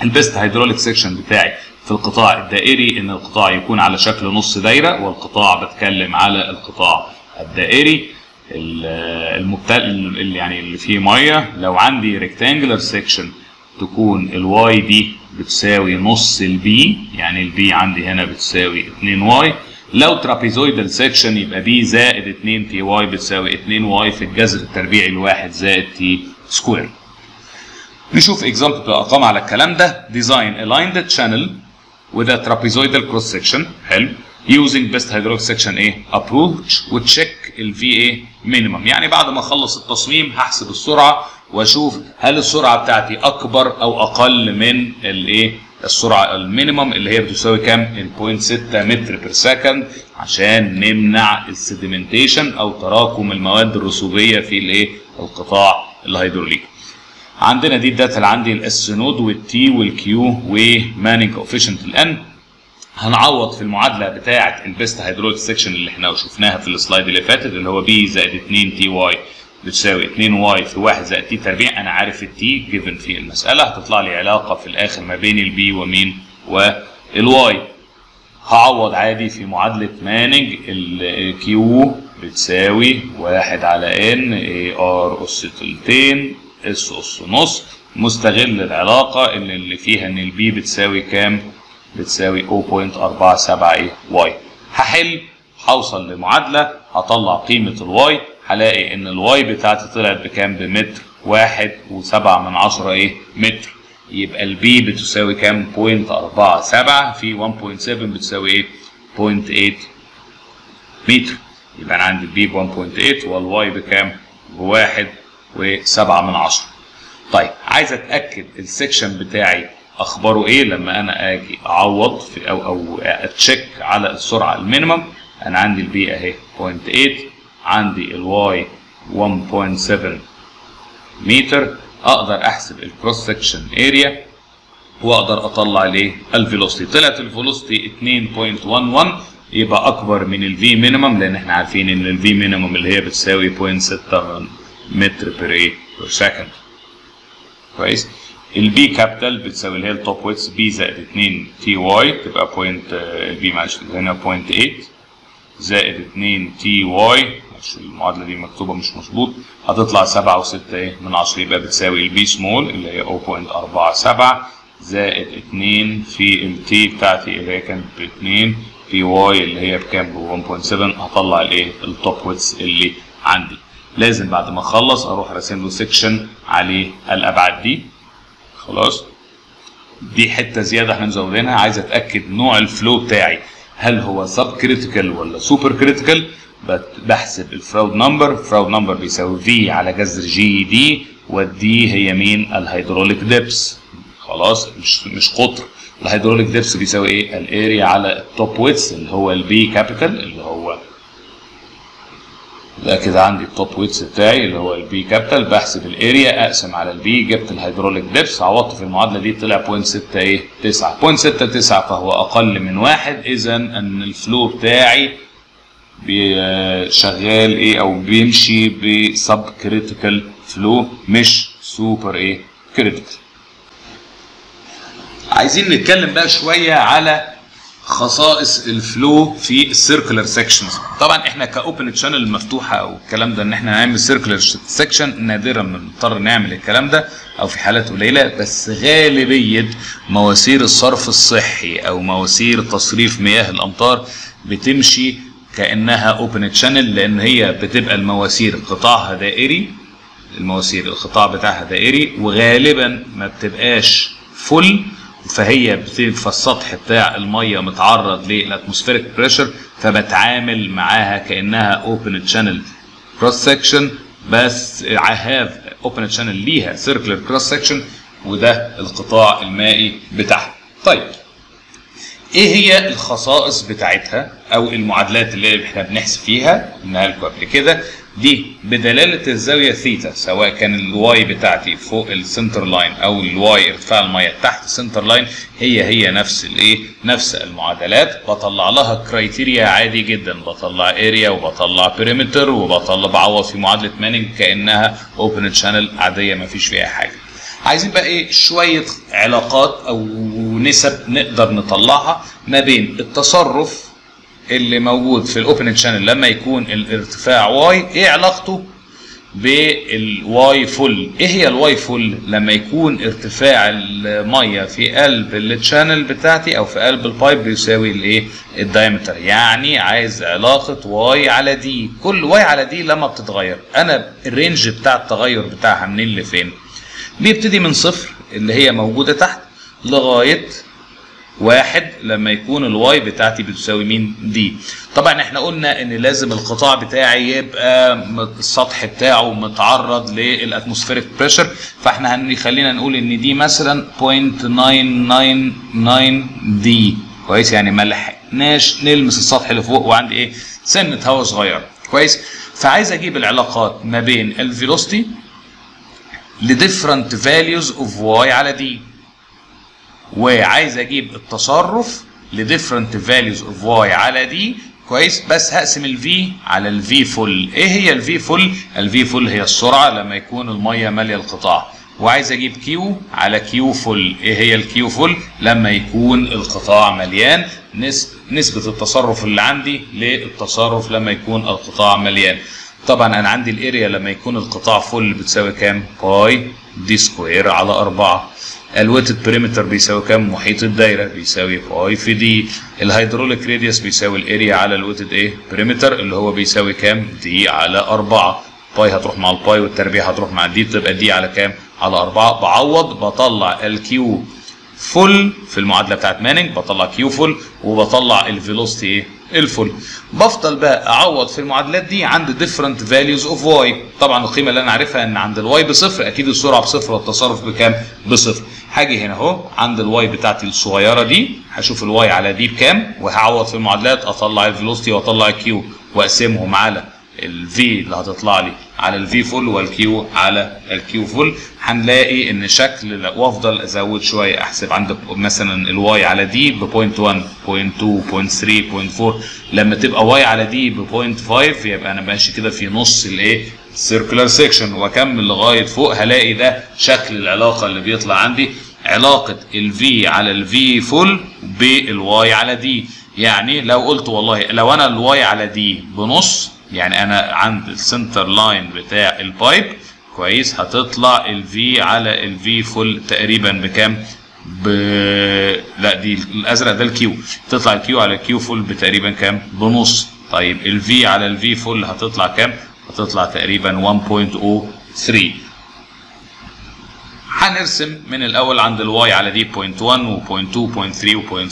ال best hydraulic section بتاعي في القطاع الدائري إن القطاع يكون على شكل نص دايرة والقطاع بتكلم على القطاع الدائري. المبتل يعني اللي فيه مية. لو عندي rectangular section تكون ال y دي بتساوي نص ال b يعني ال b عندي هنا بتساوي 2 y. لو trapezoidal section يبقى b زائد 2 t y بتساوي 2 y في الجذر التربيعي الواحد زائد t square. نشوف example بالارقام على الكلام ده. Design channel with a trapezoidal cross section. حلو. Using best hydraulic section إيه approach. و check ال v إيه minimum يعني بعد ما أخلص التصميم هحسب السرعة. وأشوف هل السرعة بتاعتي أكبر أو أقل من الإيه؟ السرعة ال minimum اللي هي بتساوي كام؟ 0.6 متر per second عشان نمنع ال sedimentation أو تراكم المواد الرسوبية في الإيه؟ القطاع الهيدروليكي. عندنا دي ال data اللي عندي الاس نود والتي والكيو ومانينج كوفيشنت الان هنعوض في المعادلة بتاعة ال best hydraulic section اللي إحنا شفناها في ال slide اللي فاتت اللي هو b زائد 2 t y بتساوي 2 y في 1 زائد t تربيع. أنا عارف ال t given في المسألة. هتطلع لي علاقة في الآخر ما بين ال b ومين؟ وال y هعوض عادي في معادلة مانج ال Q بتساوي 1 على n A R أس تلتين S أس نص. مستغل العلاقة اللي, اللي فيها إن ال b بتساوي كام؟ بتساوي 0.47 إيه y هحل هوصل لمعادلة هطلع قيمة ال y هلاقي إن ال y بتاعتي طلعت بكام؟ بمتر واحد وسبعة من عشرة إيه؟ متر. يبقى ال b بتساوي كام؟ 0.47 في 1.7 بتساوي إيه؟ 0.8 متر. يبقى أنا عندي ال b ب 1.8 وال y بكام؟ بواحد وسبعة من عشرة. طيب عايز أتأكد ال section بتاعي أخباره إيه لما أنا آجي أعوض في أو أو أ check على السرعة ال minimum؟ أنا عندي ال b أهي 0.8 عندي ال y 1.7 متر أقدر أحسب ال cross section area وأقدر أطلع ليه ال velocity طلعت ال velocity 2.11 يبقى أكبر من ال v minimum لأن إحنا عارفين إن ال v minimum اللي هي بتساوي 0.6 متر per إيه per second كويس؟ ال B capital بتساوي اللي هي ال top width b زائد 2 t y تبقى point ال b معلش هنا 0.8 زائد 2 t y المعادلة دي مكتوبة مش مظبوط هتطلع 7 و6 إيه؟ من 10 يبقى بتساوي ال b small اللي هي 0.47 زائد 2 في ال t بتاعتي اللي هي كانت ب 2 في y اللي هي بكام؟ ب 1.7 هطلع الايه ال top width اللي عندي. لازم بعد ما أخلص أروح راسم له section عليه الأبعاد دي. خلاص؟ دي حتة زيادة إحنا مزودينها عايز أتأكد نوع ال flow بتاعي. هل هو subcritical ولا supercritical بحسب ال Froude number ال Froude number بيساوي v على جذر g D وال D هي مين؟ ال hydraulic depth. خلاص؟ مش مش قطر. ال hydraulic depth بيساوي إيه؟ ال area على ال top width اللي هو ال B capital اللي هو ده كده عندي ال top width بتاعي اللي هو ال B capital بحسب ال area أقسم على ال B جبت ال hydraulic depth. عوضت في المعادلة دي طلع 0.6 إيه؟ 9 0.69 فهو أقل من واحد. اذا أن ال flow بتاعي شغال إيه أو بيمشي ب subcritical flow مش سوبر إيه critical عايزين نتكلم بقى شوية على خصائص ال flow في ال circular sections طبعا إحنا ك open channel مفتوحة أو الكلام ده إن إحنا نعمل circular section نادرا ما بنضطر نعمل الكلام ده أو في حالات قليلة بس غالبية مواسير الصرف الصحي أو مواسير تصريف مياه الأمطار بتمشي كأنها open channel لأن هي بتبقى المواسير قطاعها دائري المواسير القطاع بتاعها دائري وغالبا ما بتبقاش full فهي بتبقى السطح بتاع المية متعرض لل atmospheric pressure فبتعامل معاها كأنها open channel cross section بس half open channel ليها circular cross section وده القطاع المائي بتاعها. طيب إيه هي الخصائص بتاعتها أو المعادلات اللي إحنا بنحسب فيها؟ قلناها لكم قبل كده دي بدلالة الزاوية ثيتا سواء كان ال y بتاعتي فوق ال center line أو ال y ارتفاع المية تحت ال center line هي هي نفس الإيه؟ نفس المعادلات. بطلع لها criteria عادي جدا. بطلع area وبطلع perimeter وبطلع بعوض في معادلة مانينج كأنها open channel عادية ما فيش فيها حاجة. عايزين بقى إيه؟ شوية علاقات أو نسب نقدر نطلعها ما بين التصرف اللي موجود في ال open channel لما يكون الارتفاع y إيه علاقته بال y full إيه هي ال y full لما يكون ارتفاع المية في قلب ال channel بتاعتي أو في قلب ال pipe بيساوي الإيه؟ ال diameter يعني عايز علاقة y على D. كل y على D لما بتتغير. أنا ال range بتاع التغير بتاعها منين لفين؟ بيبتدي من صفر اللي هي موجودة تحت لغاية واحد لما يكون ال y بتاعتي بتساوي مين؟ D. طبعا إحنا قلنا إن لازم القطاع بتاعي يبقى السطح بتاعه متعرض لل atmospheric pressure فإحنا هنخلينا نقول إن دي مثلا 0.999 D كويس؟ يعني ما لحقناش نلمس السطح اللي فوق وعندي إيه؟ سنة هواء صغيره كويس؟ فعايز أجيب العلاقات ما بين ال velocity ل different values of y على D وعايز أجيب التصرف ل different values of y على D كويس؟ بس هقسم الفي على الفي فول إيه هي الفي فول الفي فول هي السرعة لما يكون المية مالية القطاع. وعايز أجيب Q على Q full إيه هي ال Q full لما يكون القطاع مليان. نسبة التصرف اللي عندي للتصرف لما يكون القطاع مليان. طبعا أنا عندي ال area لما يكون القطاع full بتساوي كام؟ pi D square على 4 ال wetted perimeter بيساوي كام؟ محيط الدايرة بيساوي pi في D ال hydraulic radius بيساوي ال area على ال wetted إيه؟ perimeter اللي هو بيساوي كام؟ D على 4 pi هتروح مع ال pi والتربيع هتروح مع D تبقى D على كام؟ على 4 بعوض بطلع ال Q full في المعادلة بتاعت مانينج بطلع Q full وبطلع ال velocity إيه ال full بفضل بقى أعوض في المعادلات دي عند different values of y طبعا القيمة اللي أنا عارفها إن عند ال y بصفر أكيد السرعة بصفر والتصرف بكام؟ بصفر. هاجي هنا أهو عند ال y بتاعتي الصغيرة دي هشوف ال y على D بكام؟ وهعوض في المعادلات أطلع ال velocity وأطلع ال Q وأقسمهم على ال V اللي هتطلع لي. على ال V full وال Q على ال Q full هنلاقي إن شكل وأفضل ازود شوية أحسب عند مثلا ال y على D ب 0.1 0.2 0.3 0.4 لما تبقى y على D ب 0.5 يبقى أنا ماشي كده في نص الايه ال circular section وأكمل لغاية فوق هلاقي ده شكل العلاقة اللي بيطلع عندي. علاقة ال V على ال V full بال y على D يعني لو قلت والله لو أنا ال y على D بنص يعني أنا عند ال center line بتاع ال pipe كويس هتطلع ال V على ال V full تقريبا بكام؟ ب لا دي الأزرق ده ال Q تطلع ال Q على ال Q full بتقريبا كام؟ بنص. طيب ال V على ال V full هتطلع كام؟ هتطلع تقريبا 1.03 هنرسم من الأول عند ال y على D 0.1 و0.2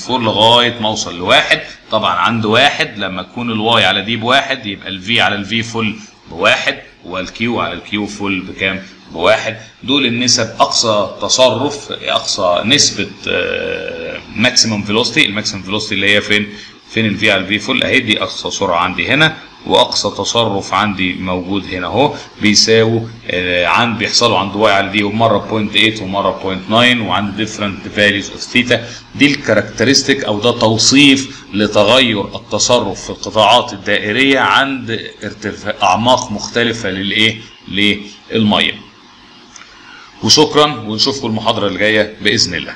0.3 و0.4 لغاية ما أوصل لواحد. طبعا عند واحد لما تكون ال y على D بواحد يبقى ال V على ال V full بواحد وال Q على ال Q full بكام؟ بواحد. دول النسب أقصى تصرف أقصى نسبة maximum velocity ال maximum velocity اللي هي فين؟ فين ال V على ال V full أهي دي أقصى سرعة عندي هنا. وأقصى تصرف عندي موجود هنا أهو بيساوي آه عند بيحصلوا عند y على D ومرة 0.8 ومرة 0.9 وعند different values of theta دي ال characteristic أو ده توصيف لتغير التصرف في القطاعات الدائرية عند ارتفاع أعماق مختلفة للإيه؟ للمية. وشكرا ونشوفكم المحاضرة اللي جاية بإذن الله.